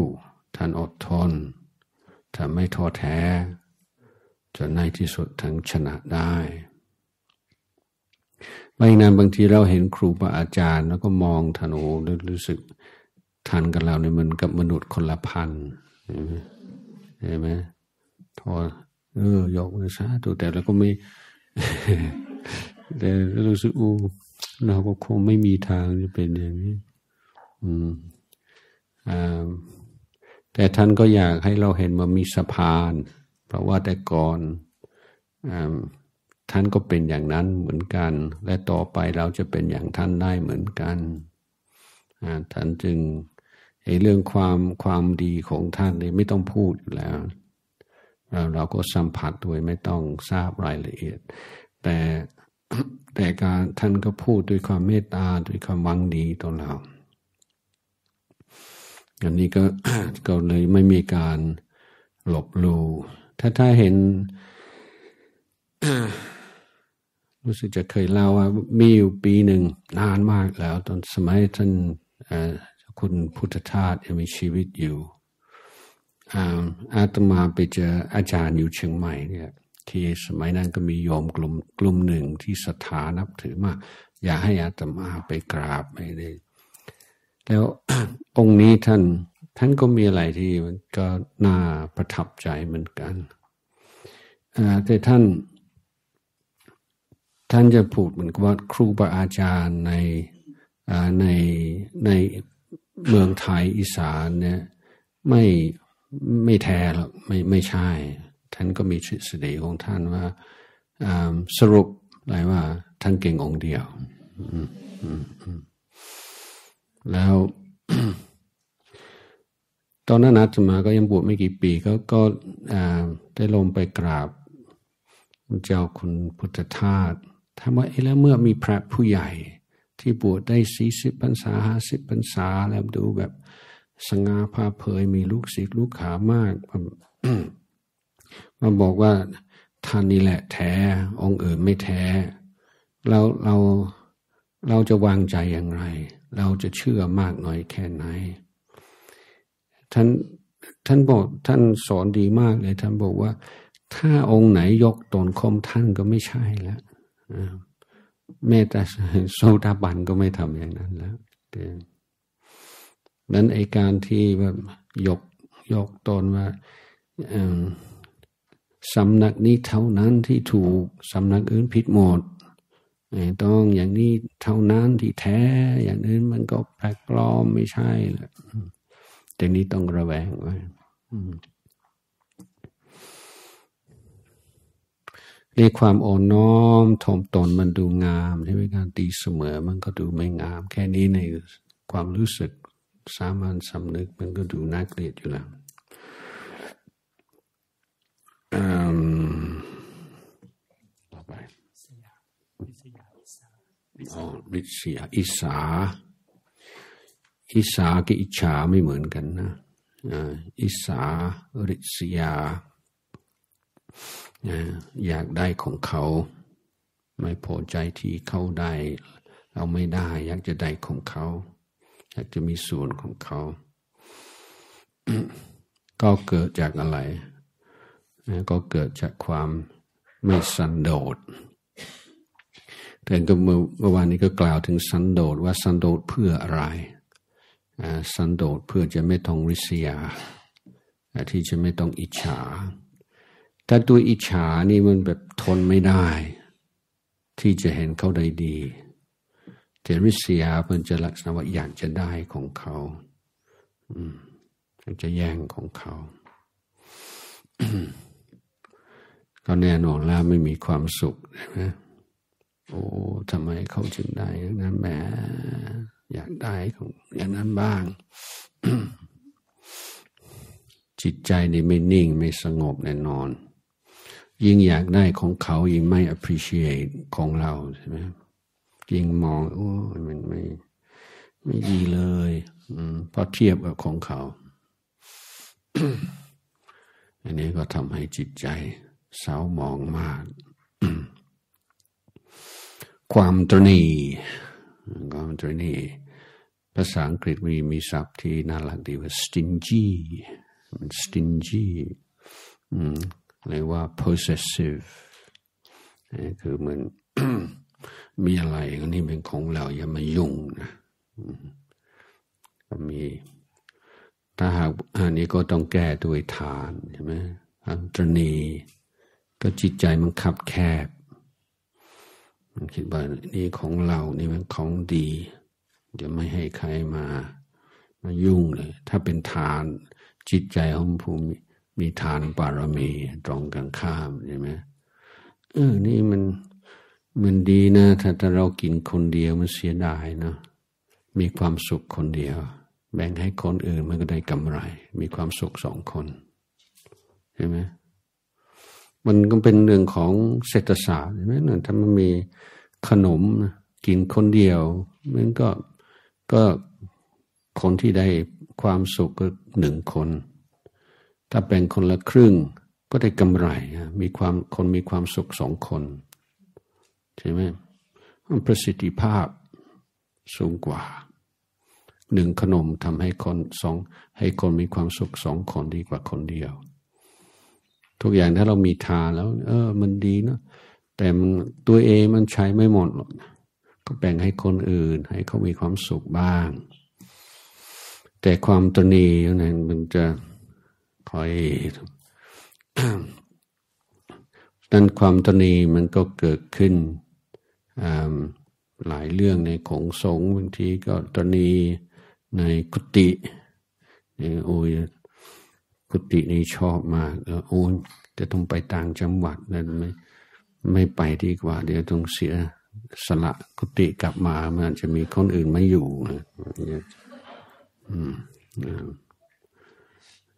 ท่านอดทนท่านไม่ท้อแท้จนในที่สุดทั้งชนะได้บางนานบางทีเราเห็นครูบาอาจารย์ แล้วก็มองท่านโอ้รู้สึกทันกับเราเนี่ยมันกับมนุษย์คนละพันเห็นไหม ทอเออยกมือซาตัวแต่เราก็ไม่แต่รู้สึกอู้เราก็คงไม่มีทางจะเป็นอย่างนี้ อืมอ่าแต่ท่านก็อยากให้เราเห็นว่ามีสะพาน เพราะว่าแต่ก่อนอท่านก็เป็นอย่างนั้นเหมือนกัน และต่อไปเราจะเป็นอย่างท่านได้เหมือนกันท่านจึงไอ้เรื่องความความดีของท่านเลยไม่ต้องพูดอยู่แล้ว เราเราก็สัมผัสโดยไม่ต้องทราบรายละเอียด แต่แต่การท่านก็พูดด้วยความเมตตาด้วยความวังดีต่อเราอันนี้ก็ก็เลยไม่มีการหลบลูถ้าถ้าเห็น รู้สึกจะเคยเล่าว่ามีอยู่ปีหนึ่งนานมากแล้ว ตอนสมัยท่านคุณพุทธทาสยังมีชีวิตอยู่ อาตมาไปเจออาจารย์อยู่เชียงใหม่เนี่ยที่สมัยนั้นก็มีโยมกลุ่มกลุ่มหนึ่งที่ศรัทธานับถือมาก อยากให้อาตมาไปกราบไม่ได้แล้วองค์นี้ท่าน ท่านก็มีอะไรที่มันก็น่าประทับใจเหมือนกันแต่ท่าน ท่านจะพูดเหมือนกับว่าครูบาอาจารย์ในในในเมืองไทยอีสานเนี่ยไม่ ไม่แท้หรอกไม่ไม่ใช่ ท่านก็มีทฤษฎีของท่านว่าสรุปอะไรว่า ท่านเก่งองค์เดียวแล้วตอนนั้นอาตมาก็ยังบวชไม่กี่ปีก็ก็ได้ลงไปกราบเจ้าคุณพุทธทาสถามว่าเอแล้วเมื่อมีพระผู้ใหญ่ที่บวชได้สี่สิบพรรษาห้าสิบพรรษาแล้วดูแบบ สง่าผ่าเผยมีลูกศิษย์ลูกขามากมาบอกว่าท่านนี่แหละแท้ องค์อื่นไม่แท้เราเราเราจะวางใจอย่างไร เราจะเชื่อมากน้อยแค่ไหน ท่านท่านบอกท่านสอนดีมากเลย ท่านบอกว่า ถ้าองค์ไหนยกตนคมท่านก็ไม่ใช่แล้วแม้แต่โซดาบันก็ไม่ทำอย่างนั้นแล้ว นั้นไอการที่แบบยกยกตนว่าสำนักนี้เท่านั้นที่ถูกสำนักอื่นผิดหมดต้องอย่างนี้เท่านั้นที่แท้ อย่างอื่นมันก็แปลกปลอมไม่ใช่แหละแต่นี้ต้องระแวงไว้เรีความอ่อนน้อมถ่อมตนมันดูงามใช่ไหมการตีเสมอมันก็ดูไม่งาม แค่นี้ในความรู้สึก สามัญสำนึกมันก็ดูน่าเกลียดอยู่แล้วต่อไปอ๋อริษยาอิสา อิสากับอิจฉาไม่เหมือนกันนะอิสาริษยา อยากได้ของเขา ไม่พอใจที่เขาได้ เราไม่ได้ อยากจะได้ของเขา อยากจะมีส่วนของเขา ก็เกิดจากอะไรก็เกิดจากความไม่สันโดษแต่ก็เมื่อวานนี้ก็กล่าวถึงสันโดษว่าสันโดษเพื่ออะไรสันโดษเพื่อจะไม่ต้องริษยา ที่จะไม่ต้องอิจฉาถ้าตัวอิจฉานี่มันแบบทนไม่ได้ ที่จะเห็นเขาได้ดี แต่ริษยามันจะลักษณะว่าอยากจะได้ของเขาจะแย่งของเขาก็แน่นอนแล้วไม่มีความสุขใช่ไหมโอ้ทำไมเขาจึงได้อย่างนั้นแหมอยากได้ของอย่างนั้นบ้าง จิตใจนี่ไม่นิ่งไม่สงบแน่นอน ยิ่งอยากได้ของเขายิ่งไม่ appreciate ของเราใช่ไหม ยิ่งมองโอ้มันไม่ ไม่ดีเลยเพราะเทียบกับของเขา อันนี้ก็ทำให้จิตใจเศร้ามองมาก ความตรณีความตรณีภาษาอังกฤษมีมีศัพท์ที่น่ารักดีว่า stingy มัน stingy เรียกว่า possessive คือเหมือน มีอะไรก็นี่เป็นของเราอย่ามายุ่งนะก็มี ถ้าหากอันนี้ก็ต้องแก้ด้วยทานใช่ไหมอันตรณี ก็จิตใจมันขับแคบ มันคิดว่านี่ของเรานี่มันของดีจะไม่ให้ใครมามายุ่งเลย ถ้าเป็นทาน จิตใจของผู้มีทานบารมีตรงกันข้ามใช่ไหมเออนี่มัน มันดีนะถ้าเรากินคนเดียวมันเสียดายเนาะมีความสุขคนเดียว แบ่งให้คนอื่นมันก็ได้กำไร มีความสุขสองคนใช่ไหมมันก็เป็นเรื่องของเศรษฐศาสตร์ใช่ไหมถ้ามันมีขนมกินคนเดียวมันก็ก็คนที่ได้ความสุขก็หนึ่งคน ถ้าแบ่งคนละครึ่งก็ได้กำไร มีความคนมีความสุขสองคน ใช่ไหมประสิทธิภาพสูงกว่าหนึ่งขนมทำให้คนสองให้คนมีความสุขสองคนดีกว่าคนเดียว ทุกอย่างถ้าเรามีทานแล้ว เออ มันดีเนาะแต่ตัวเองมันใช้ไม่หมดหรอกก็แบ่งให้คนอื่น ให้เขามีความสุขบ้าง แต่ความตนีนั้นมันจะคอยนั้นความตนีมันก็เกิดขึ้น หลายเรื่องในของสงฆ์บางทีก็ตนีในกุฏิโอ้ยกุฏินี้ชอบมากโอ้ยจะต้องไปต่างจังหวัดนั่นไม่ไม่ไปดีกว่า เดี๋ยวต้องเสียสละกุฏิกลับมามันจะมีคนอื่นมาอยู่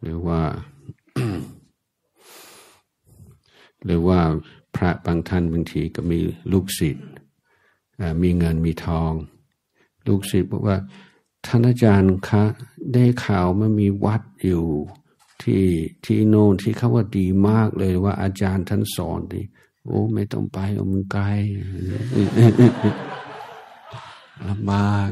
หรือว่า หรือว่าพระบางท่านบางทีก็มีลูกศิษย์ มีเงินมีทอง ลูกศิษย์บอกว่าท่านอาจารย์คะได้ข่าวมันมีวัดอยู่ที่ที่โน่นที่เขาว่าดีมากเลยว่าอาจารย์ท่านสอนดีโอ้ ไม่ต้องไปอมันไกลลำบาก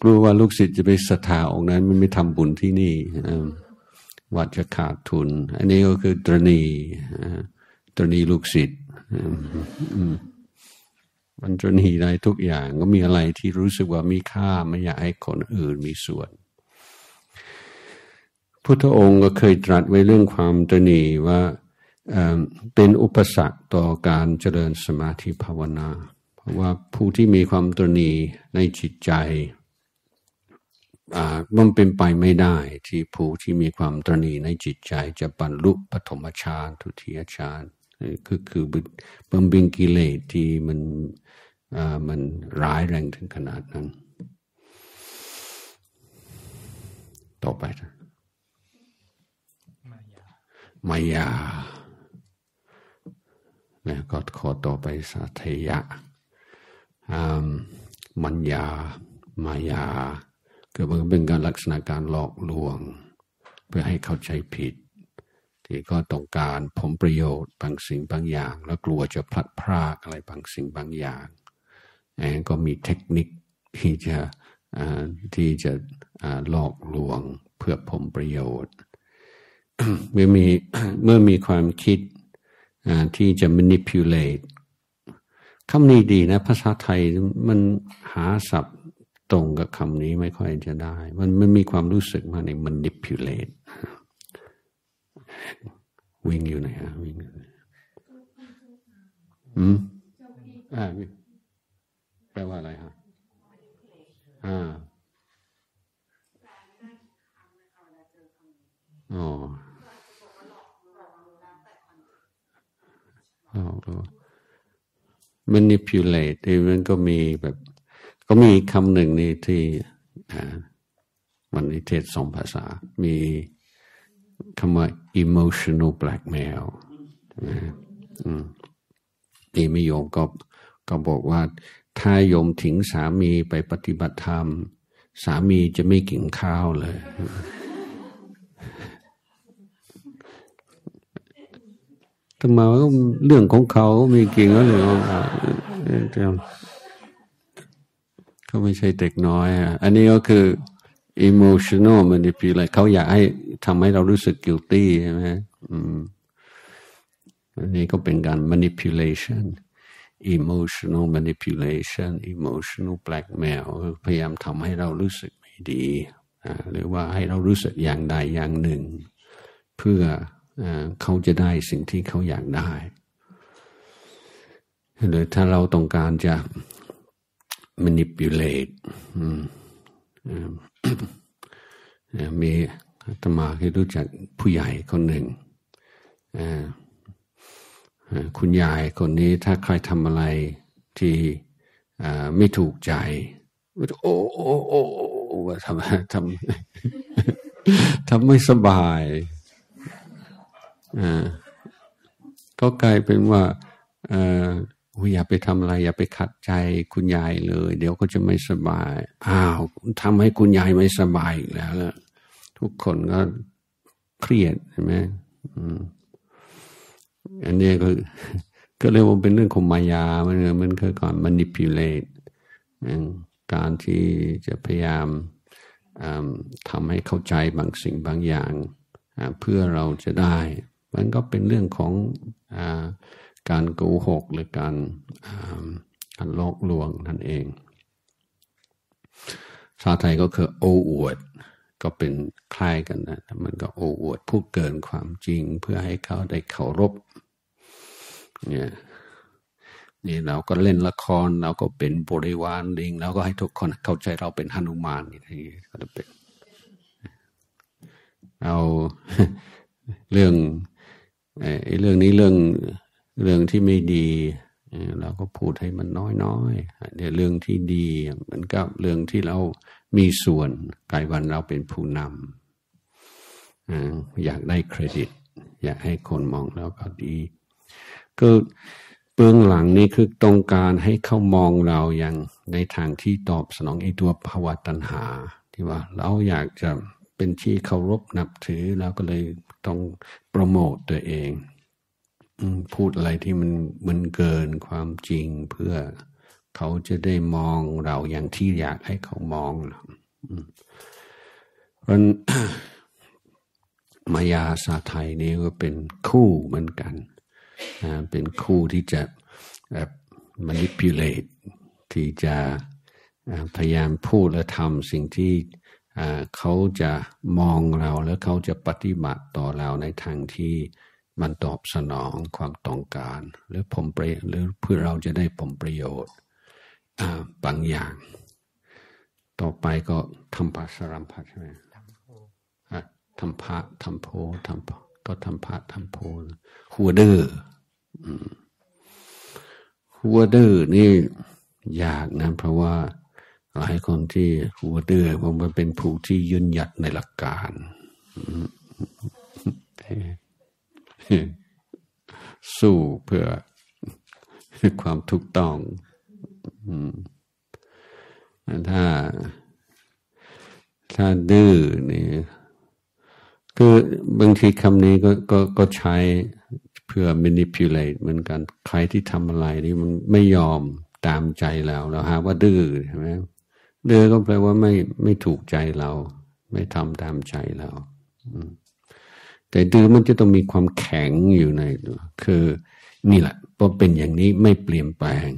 กลัวว่าลูกศิษย์จะไปศรัทธาองค์นั้น มันไม่ทำบุญที่นี่วัดจะขาดทุน อันนี้ก็คือตรณี ตรณีลูกศิษย์มันจนหีได้ทุกอย่างก็มีอะไรที่รู้สึกว่ามีค่าไม่อยากให้คนอื่นมีส่วน พุทธองค์ก็เคยตรัสไว้เรื่องความตนีว่าเป็นอุปสรรคต่อการเจริญสมาธิภาวนา เพราะว่าผู้ที่มีความตนีในจิตใจมันเป็นไปไม่ได้ที่ผู้ที่มีความตนีในจิตใจจะบรรลุปฐมฌานทุติยฌาน คือคือบำบิงกิเลสที่มันมันร้ายแรงถึงขนาดนั้น ต่อไปนะมายาแล้วก็ขอต่อไปสัทยะมัญญามายา ก็เป็นการลักษณะการหลอกลวง เพื่อให้เข้าใจผิด ที่ก็ต้องการผลประโยชน์บางสิ่งบางอย่าง แล้วกลัวจะพลัดพรากอะไรบางสิ่งบางอย่างแอนก็มีเทคนิคที่จะที่จะหลอกลวงเพื่อผลประโยชน์ เมื่อมีเมื่อมีความคิดที่จะ manipulate คำนี้ดีนะภาษาไทยมันหาศัพท์ตรงกับคำนี้ไม่ค่อยจะได้ มันมันมีความรู้สึกมาใน manipulate วิ่งอยู่ไหนฮะวิ่งอืมอ่าแปลว่าอะไรฮะอ่าโอ้โออ๋อ manipulate มันก็มีแบบ ก็มีคำหนึ่งนี่ที่วันนี้เทศสองภาษา มี คำว่า emotional blackmail ใช่ไมนี่มิโยมก็ก็บอกว่า ถ้าโยมถึงสามีไปปฏิบัติธรรม สามีจะไม่กินข้าวเลย ทำไมเรื่องของเขาไมีกินก็เรื่องของเขาเขาไม่ใช่เด็กน้อยอะ อันนี้ก็คือ emotional manipulate เขาอยากให้ทำให้เรารู้สึก guilty ใช่ไหมอืมอันนี้ก็เป็นการ manipulation emotional manipulation emotional blackmail พยายามทำให้เรารู้สึกไม่ดีหรือว่าให้เรารู้สึกอย่างใดอย่างหนึ่ง เพื่อเขาจะได้สิ่งที่เขาอยากได้ หรือถ้าเราต้องการจะ manipulate มีธรรมาที่รู้จักผู้ใหญ่คนหนึ่ง คุณยายคนนี้ถ้าใครทำอะไรที่ไม่ถูกใจโอ้โอ้โอ้ทำทำทำไม่สบายก็กลายเป็นว่า อย่าไปทำอะไร อย่าไปขัดใจคุณยายเลย เดี๋ยวก็จะไม่สบาย อ้าวทำให้คุณยายไม่สบายอีกแล้วละทุกคนก็เครียดใช่ไหมอันนี้ก็ก็เรียกว่าเป็นเรื่องของมายา มันมันคือการ manipulate การที่จะพยายามทำให้เข้าใจบางสิ่งบางอย่าง เพื่อเราจะได้ มันก็เป็นเรื่องของอ การโกหกหรือการการลอกลวงนั่นเองชาไทยก็คือโอ้อวด ก็เป็นคล้ายกันนะมันก็โอ้อวดพูดเกินความจริงเพื่อให้เขาได้เคารพเนี่ยนี่เราก็เล่นละครเราก็เป็นบริวารลิงเราก็ให้ทุกคนเข้าใจเราเป็นหนุมานนี่ก็จะเป็นเอาเรื่องไอ้เรื่องนี้เรื่อง เรื่องที่ไม่ดีเราก็พูดให้มันน้อยๆเนี่ยเรื่องที่ดีเหมันก็เรื่องที่เรามีส่วนกลายวันเราเป็นผู้นำอยากได้เครดิต อยากให้คนมองแล้วก็ดี ก็เบื้องหลังนี้คือต้องการให้เขามองเราอย่างในทางที่ตอบสนองไอ้ตัวภาวะตัณหา ที่ว่าเราอยากจะเป็นที่เคารพนับถือเราก็เลยต้องโปรโมตตัวเอง พูดอะไรที่มันมันเกินความจริงเพื่อเขาจะได้มองเราอย่างที่อยากให้เขามองเพราะมายาสาไทยนี่ก็เป็นคู่เหมือนกันเป็นคู่ที่จะแบบ manipulate ที่จะพยายามพูดและทำสิ่งที่เขาจะมองเราแล้วเขาจะปฏิบัติต่อเราในทางที่ มันตอบสนองความต้องการ หรือผมประหรือเพื่อเราจะได้ผมประโยชน์บางอย่าง ต่อไปก็ทำภาสรัมพัใช่ไหมทำพระทำโพทำก็ทำพระทำโพหัวเดือหัวเดือนี่ยากนะเพราะว่าหลายคนที่หัวเดือมันเป็นผู้ที่ยืนหยัดในหลักการ สู้เพื่อความถูกต้องถ้า ถ้าดื้อนี่คือบางทีคำนี้ก็ก็ก็ใช้เพื่อ manipulate เหมือนกัน ใครที่ทำอะไรนี่มันไม่ยอมตามใจเราเราหาว่าดื้อใช่ไหมดื้อก็แปลว่าไม่ไม่ถูกใจเรา ไม่ทำตามใจเรา แต่ดื้อมันจะต้องมีความแข็งอยู่ในคือนี่แหละพอเป็นอย่างนี้ไม่เปลี่ยนแปลง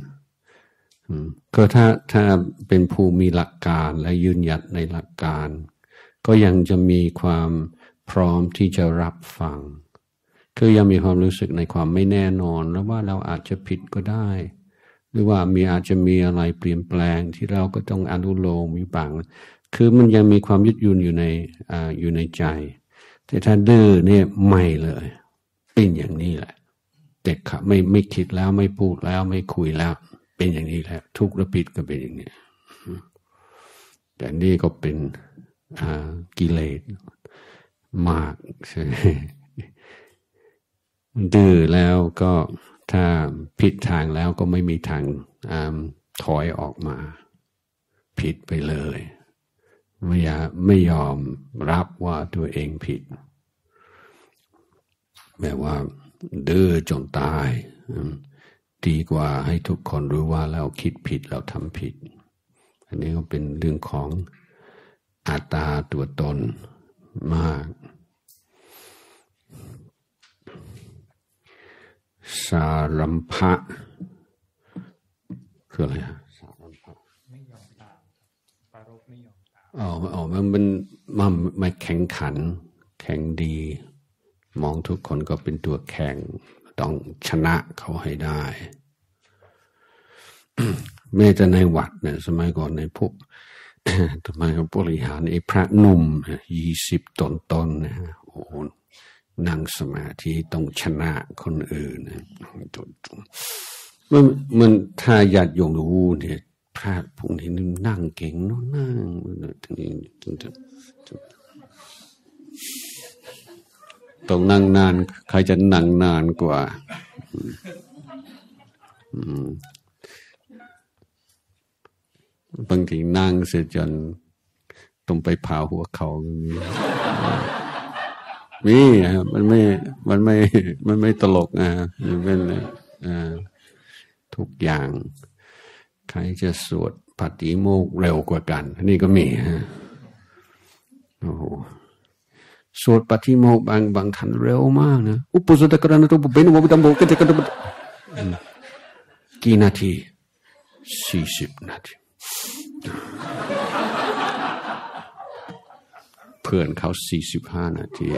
ก็ถ้าถ้าเป็นผู้มีหลักการและยืนหยัดในหลักการ ก็ยังจะมีความพร้อมที่จะรับฟัง คือยังมีความรู้สึกในความไม่แน่นอนแล้วว่าเราอาจจะผิดก็ได้ หรือว่ามีอาจจะมีอะไรเปลี่ยนแปลงที่เราก็ต้องอนุโลมวิบังคือมันยังมีความยึดยืนอยู่ในออยู่ในใจ แต่ถ้าดื้อเนี่ยไม่เลย เป็นอย่างนี้แหละเด็กขับไม่ไม่คิดแล้วไม่พูดแล้วไม่คุยแล้ว เป็นอย่างนี้แหล้วทุกข์และผิดก็เป็นอย่างนี้แต่นี่ก็เป็นกิเลสมากใช่ดื้อแล้วก็ถ้าผิดทางแล้วก็ไม่มีทางถอยออกมา ผิดไปเลย ไม่ยไม่ยอมรับว่าตัวเองผิดแบบว่าดื้อจนตาย ดีกว่าให้ทุกคนรู้ว่าเราคิดผิดเราทำผิด อันนี้ก็เป็นเรื่องของอัตตาตัวตนมาก สารัมภะคืออะไรฮะสารัมภะไม่ยอมตามปารบไม่ ยอมตามอ๋ออ๋อมันมันมันมาแข่งขัน แข่งดี มองทุกคนก็เป็นตัวแข่งต้องชนะเขาให้ได้แม้แต่ในวัดเนี่ยสมัยก่อนในพวกทำไมเขาบริหารไอ้พระนุ่มยี่สิบตนตนนะโอ้นั่งสมาธิต้องชนะคนอื่นนะมันมันถ้าญาติโยมรู้เนี่ย พระพวกนี้นั่งเก่งเนาะนั่งถึงต้องนั่งนาน ใครจะนั่งนานกว่าบางทีนั่งเสียจนต้องไปผ่าหัวเขามีมันไม่ มันไม่ มันไม่ตลกอะมันเป็นอ่าทุกอย่าง ใครจะสวดปฏิโมกเร็วกว่ากัน นี่ก็มีฮะโอ้โหสวดปฏิโมกบางบางทันเร็วมากนะอุปสตะกรณตุปเบนโมบิตัมโบกจะกระกี่นาทีสี่สิบนาที เพื่อนเขาสี่สิบห้านาที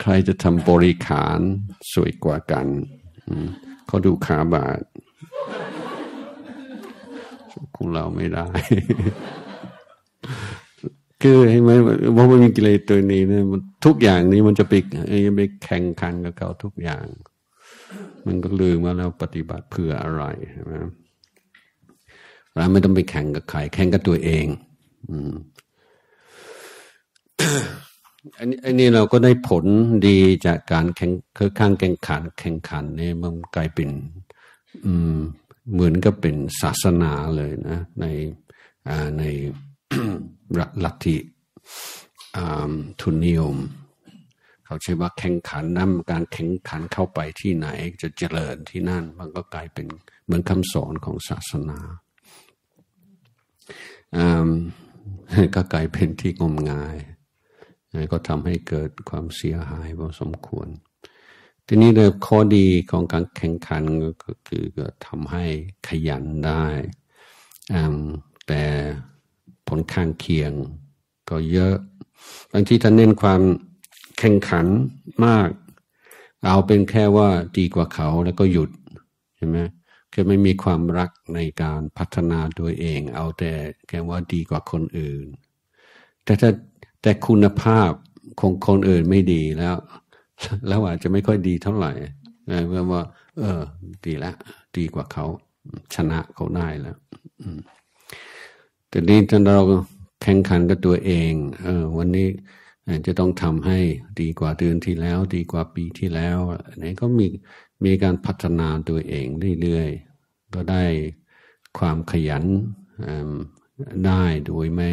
ใครจะทำบริขารสวยกว่ากัน เขาดูขาบาทของเราไม่ได้ คือเห็นไหมว่ามันมีกิเลสตัวนี้เนี่ยทุกอย่างนี้มันจะไปไปแข่งขันกับเขาทุกอย่าง มันก็ลืมว่าเราปฏิบัติเพื่ออะไรใช่ไหมเราไม่ต้องไปแข่งกับใครแข่งกับตัวเอง อืม อันนี้อันนี้เราก็ได้ผลดีจากการแข่งคือข้างแข่งขัน แข่งขันนี่มันกลายเป็น อืม เหมือนกับเป็นศาสนาเลยนะ ในอ่าในลัทธิทุนนิยม เขาใช้ว่าแข่งขันนำการแข่งขันเข้าไปที่ไหนจะเจริญที่นั่น มันก็กลายเป็นเหมือนคำสอนของศาสนาก็กลายเป็นที่งมงาย ก็ทำให้เกิดความเสียหายพอสมควร ทีนี้เลยข้อดีของการแข่งขันก็คือก็ทำให้ขยันได้ แต่ผลข้างเคียงก็เยอะ บางทีท่านเน้นความแข่งขันมาก เอาเป็นแค่ว่าดีกว่าเขาแล้วก็หยุดใช่ไหมคือไม่มีความรักในการพัฒนาตัวเอง เอาแต่แค่ว่าดีกว่าคนอื่น แต่ถ้า แต่คุณภาพของคนอื่นไม่ดีแล้ว แล้วอาจจะไม่ค่อยดีเท่าไหร่เพราะว่า เออ ดีแล้วดีกว่าเขา ชนะเขาได้แล้วแต่นี้ถ้านเราแข่งขันกับตัวเอง เออ วันนี้จะต้องทำให้ดีกว่าเดือนที่แล้ว ดีกว่าปีที่แล้วอันนี้ก็มีมีการพัฒนาตัวเองเรื่อยๆ ก็ได้ความขยันได้โดยไม่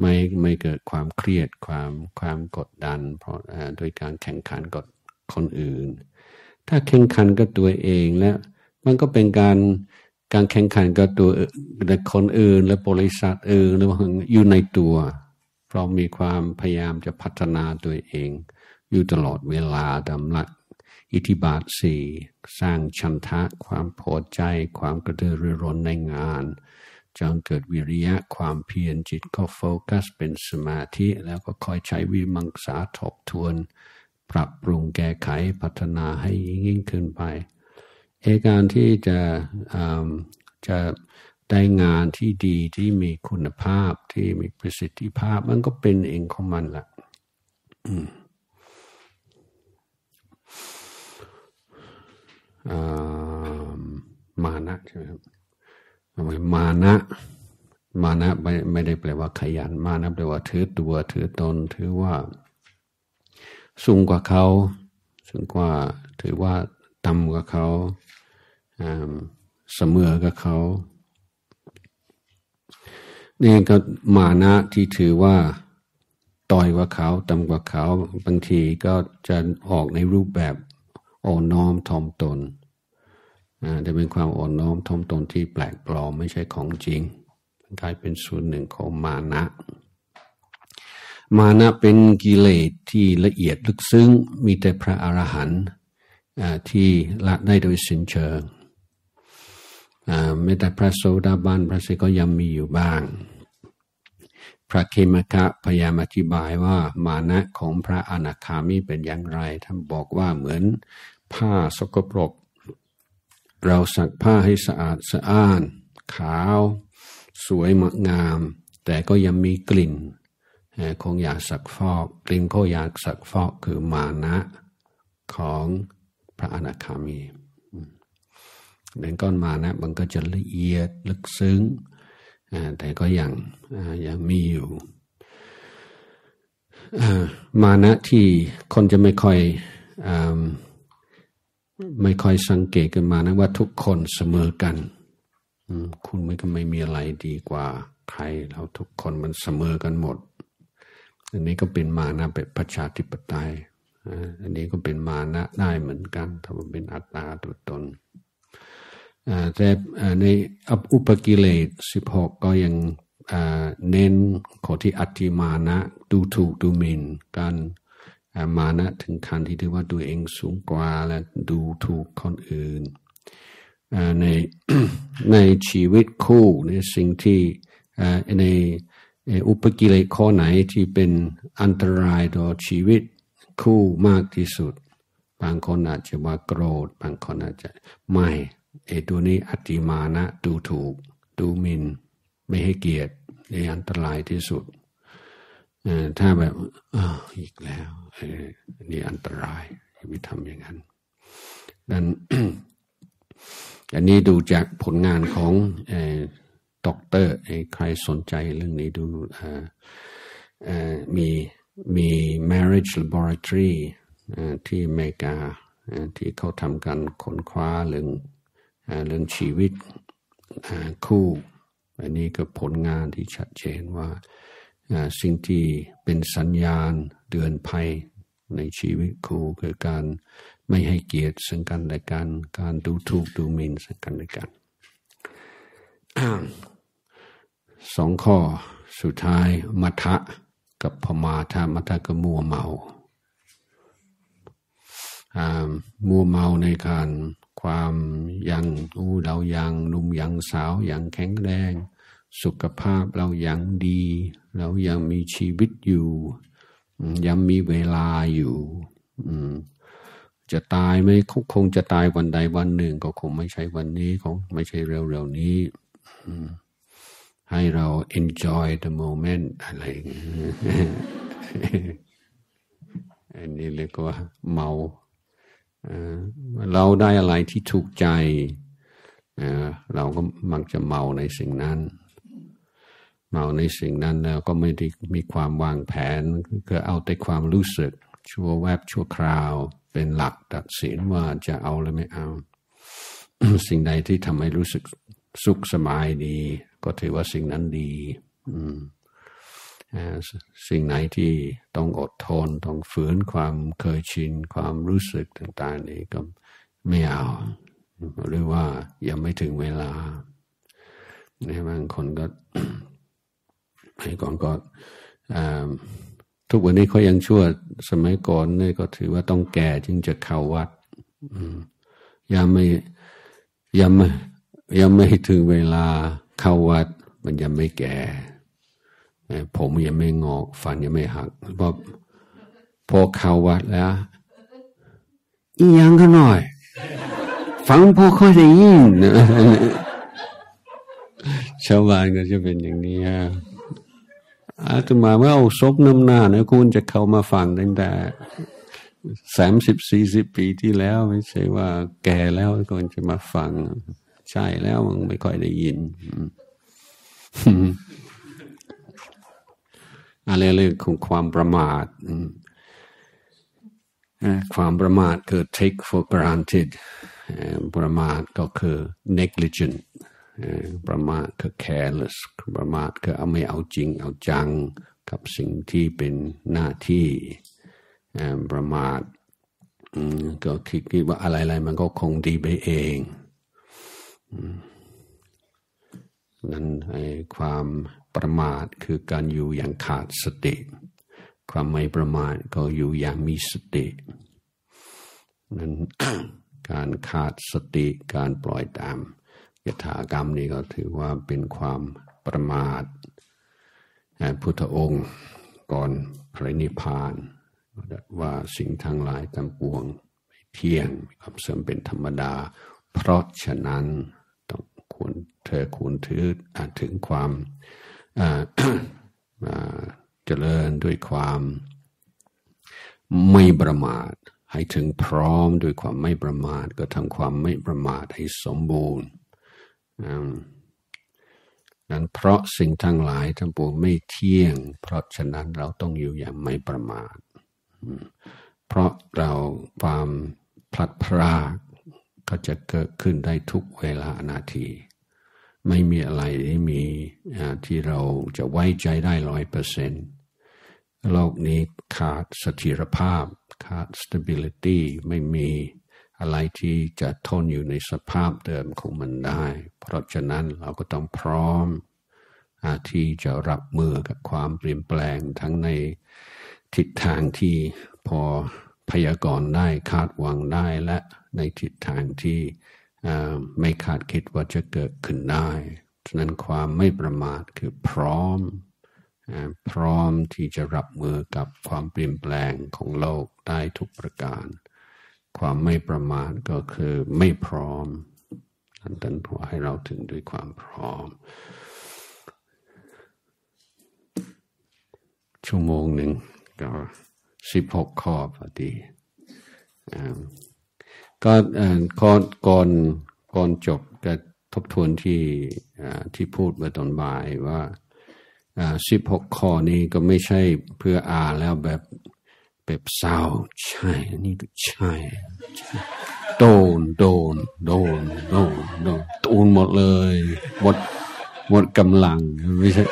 ไม่ไม่เกิดความเครียดความความกดดัน เพราะโดยการแข่งขันกับคนอื่น ถ้าแข่งขันกับตัวเองแล้วมันก็เป็นการการแข่งขันกับตัวคนอื่น และบริษัทอื่นหรือว่าอยู่ในตัว เพราะมีความพยายามจะพัฒนาตัวเอง อยู่ตลอดเวลาดำลักอิทธิบาทสี่สร้างชันทะความพอใจ ความกระตือรือร้นในงาน จงเกิดวิริยะความเพียรจิตก็โฟกัสเป็นสมาธิแล้วก็คอยใช้วิมังสาทบทวน ปรับปรุงแก้ไขพัฒนาให้ยิ่งขึ้นไปเอการที่จะจะได้งานที่ดีที่มีคุณภาพที่มีประสิทธิภาพมันก็เป็นเองของมันละมานะใช่ไหมครับ มานะมานะไม่ไม่ได้แปลว่าขยัน มานะแปลว่าถือตัวถือตน ถือว่า สูงกว่าเขาสูงกว่าถือว่าต่ำกว่าเขาเสมอกับเขานี่ก็มานะที่ถือว่าต่อยกว่าเขาต่ำกว่าเขา บางทีก็จะออกในรูปแบบอ่อนน้อมถ่อมตน จะเป็นความอ่อนน้อมถ่อมตนที่แปลกปลอมไม่ใช่ของจริงกลายเป็นส่วนหนึ่งของมานะ มานะเป็นกิเลสที่ละเอียดลึกซึ้งมีแต่พระอรหันต์ที่ละได้โดยสิ้นเชิงไม่แต่พระโสดาบันพระสิก็ยังมีอยู่บ้าง พระเคมกะพยายามอธิบายว่ามานะของพระอนาคามีเป็นอย่างไรท่านบอกว่าเหมือนผ้าสกปรก เราสักผ้าให้สะอาดสะอ้าน ขาว สวยงาม แต่ก็ยังมีกลิ่นคงอยากสักฟอกกลิ่นก็อยากสักฟอกคือมานะของพระอนาคามีเป็นก้อนมานะมันก็จะละเอียดลึกซึ้ง แต่ก็ยังยังมีอยู่มานะที่คนจะไม่ค่อย ไม่ค่อยสังเกตกันมานะว่าทุกคนเสมอกันคุณไม่ก็ไม่มีอะไรดีกว่า ใครเราทุกคนมันเสมอกันหมด อันนี้ก็เป็นมานะเป็นประชาธิปไตยอันนี้ก็เป็นมานะได้เหมือนกันถ้ามันเป็นอัตตาตัวตนแต่ในอุปกิเลสสิบหกก็ยังเน้นขอที่อัติมานะ ดูถูกดูหมิ่นการ มานะถึงขั้นที่ถือว่าตัวเองสูงกว่าและดูถูกคนอื่นในในชีวิตคู่ในสิ่งที่ในอุปกิเลสข้อไหนที่เป็นอันตรายต่อชีวิตคู่มากที่สุด บางคนอาจจะว่าโกรธ บางคนอาจจะไม่ไอ้ตัวนี้อติมานะดูถูก ดูมินไม่ให้เกียรติในอันตรายที่สุด ถ้าแบบออีกแล้วนี่อันตรายอย่าไปทำอย่างนั้นดังอันนี้ดูจากผลงานของด็อกเตอร์ใครสนใจเรื่องนี้ดูมีมี marriage laboratory ที่อเมริกาที่เขาทำกันค้นคว้าเรื่องเรื่องชีวิตคู่ อันนี้ก็ผลงานที่ชัดเจนว่า สิ่งที่เป็นสัญญาณเดือนภัยในชีวิตครูคือการไม่ให้เกียรติซึ่งกันและกัน การดูถูกดูหมิ่นซึ่งกันและกันสองข้อสุดท้ายมัทะกับพมาทามัทะก็มัวเมามัวเมาในการความยังอู้เรายังนุ่มยังสาวยังแข็งแรง สุขภาพเราอยังดี เรายังมีชีวิตอยู่ ยังมีเวลาอยู่จะตายไหมคงจะตายวันใดวันหนึ่ง ก็คงไม่ใช่วันนี้คงไม่ใช่เร็วๆนี้ให้เรา enjoy the moment อะไรอันนี้เรียกว่าเมาเราได้อะไรที่ถูกใจ เราก็มักจะเมาในสิ่งนั้น เมาในสิ่งนั้นแล้วก็ไม่ได้มีความวางแผนก็เอาแต่ความรู้สึก ชั่วแวบชั่วคราว เป็นหลักตัดสินว่าจะเอาหรือไม่เอา สิ่งใดที่ทำให้รู้สึกสุขสบายดี ก็ถือว่าสิ่งนั้นดี อืมสิ่งไหนที่ต้องอดทน ต้องฝืนความเคยชิน ความรู้สึกต่าง ๆ นี่ก็ไม่เอา หรือว่ายังไม่ถึงเวลาในบางคนก็ ไอ้ก่อนก็ทุกวันนี้เขายังชั่วสมัยก่อนนี่ก็ถือว่าต้องแก่จึงจะเข้าวัดยังไม่ยังไม่ยังไม่ถึงเวลาเข้าวัด มันยังไม่แก่ ผมยังไม่งอก ฟันยังไม่หักพอพอเข้าวัดแล้วอียังก็หน่อย ฟังพอค่อยได้ยินชาวบ้านก็จะเป็นอย่างนี้ฮะ อาตมาเมื่อเอาซบน้ำหน้านะคุณจะเข้ามาฟังตั้งแต่สามสิบสี่สิบปีที่แล้วไม่ใช่ว่าแก่แล้วก็จะมาฟัง ใช่แล้วมันไม่ค่อยได้ยินอะไรเรื่องของความประมาทความประมาทคือ take for granted ประมาทก็คือ negligent ประมาทคือ careless ประมาทคือเอาไม่เอาจริงเอาจังกับสิ่งที่เป็นหน้าที่ประมาทก็คิดว่าอะไรๆมันก็คงดีไปเองนั้นความประมาทคือการอยู่อย่างขาดสติ ความไม่ประมาทก็อยู่อย่างมีสตินั้นการขาดสติการปล่อยตาม ยถากรรมนี่ก็ถือว่าเป็นความประมาทพุทธองค์ก่อนพระนิพพาน ว่าสิ่งทั้งหลายทั้งปวงไม่เที่ยงครับเสริมเป็นธรรมดา เพราะฉะนั้นต้องควรเธอควรถือถึงความเจริญด้วยความไม่ประมาทให้ถึงพร้อมด้วยความไม่ประมาทก็ทำความไม่ประมาทให้สมบูรณ์ นั้นเพราะสิ่งทั้งหลายทั้งปวงไม่เที่ยง เพราะฉะนั้นเราต้องอยู่อย่างไม่ประมาทเพราะเราความพลัดพรากก็จะเกิดขึ้นได้ทุกเวลานาที ไม่มีอะไรที่มีที่เราจะไว้ใจได้ร้อยเปอร์เซ็นต์โลกนี้ขาดสถิรภาพ ขาด stability ไม่มี อะไรที่จะทนอยู่ในสภาพเดิมของมันได้ เพราะฉะนั้นเราก็ต้องพร้อมที่จะรับมือกับความเปลี่ยนแปลงทั้งในทิศทางที่พอพยากรณ์ได้คาดหวังได้และในทิศทางที่ไม่คาดคิดว่าจะเกิดขึ้นได้ ฉะนั้นความไม่ประมาทคือพร้อม พร้อมที่จะรับมือกับความเปลี่ยนแปลงของโลกได้ทุกประการ ความไม่ประมาทก็คือไม่พร้อมนั่นตันหัวให้เราถึงด้วยความพร้อม ชั่วโมงหนึ่งก็สิบหกข้อพอดีก็ก่อนก่อนก่อนจบก็ทบทวนที่ที่พูดเมื่อตอนบ่ายว่าสิบหกข้อนี้ก็ไม่ใช่เพื่ออ่านแล้วแบบ แบบเศร้าใช่นี่ก็ใช่โดนโดนโดนโดนโดนตูนหมดเลยหมดหมดกำลังไม่ใช่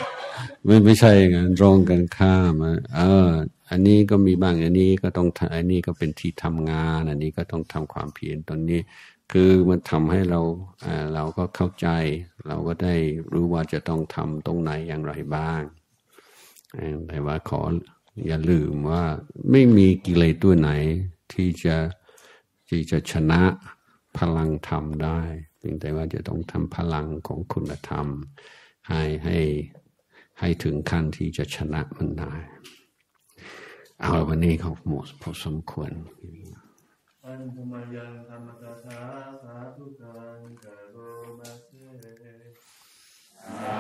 ไม่ไม่ใช่ไงตรงกันข้ามเออ อันนี้ก็มีบ้างอันนี้ก็ต้องอันนี้ก็เป็นที่ทำงาน อันนี้ก็ต้องทำความเพียรตอนนี้ คือมันทำให้เราเราก็เข้าใจ เราก็ได้รู้ว่าจะต้องทำตรงไหนอย่างไรบ้างแต่ว่าขอ อย่าลืมว่าไม่มีกิเลสตัวไหน ที่จะที่จะชนะพลังธรรมได้เพียงแต่ว่าจะต้องทำพลังของคุณธรรม ให้ให้ให้ถึงขั้นที่จะชนะมันได้ เอาวันนี้ของหมดพอสมควรอันธรรยังธรรมกถาสาธุการกโรมาเสสา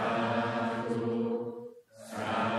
ธุสา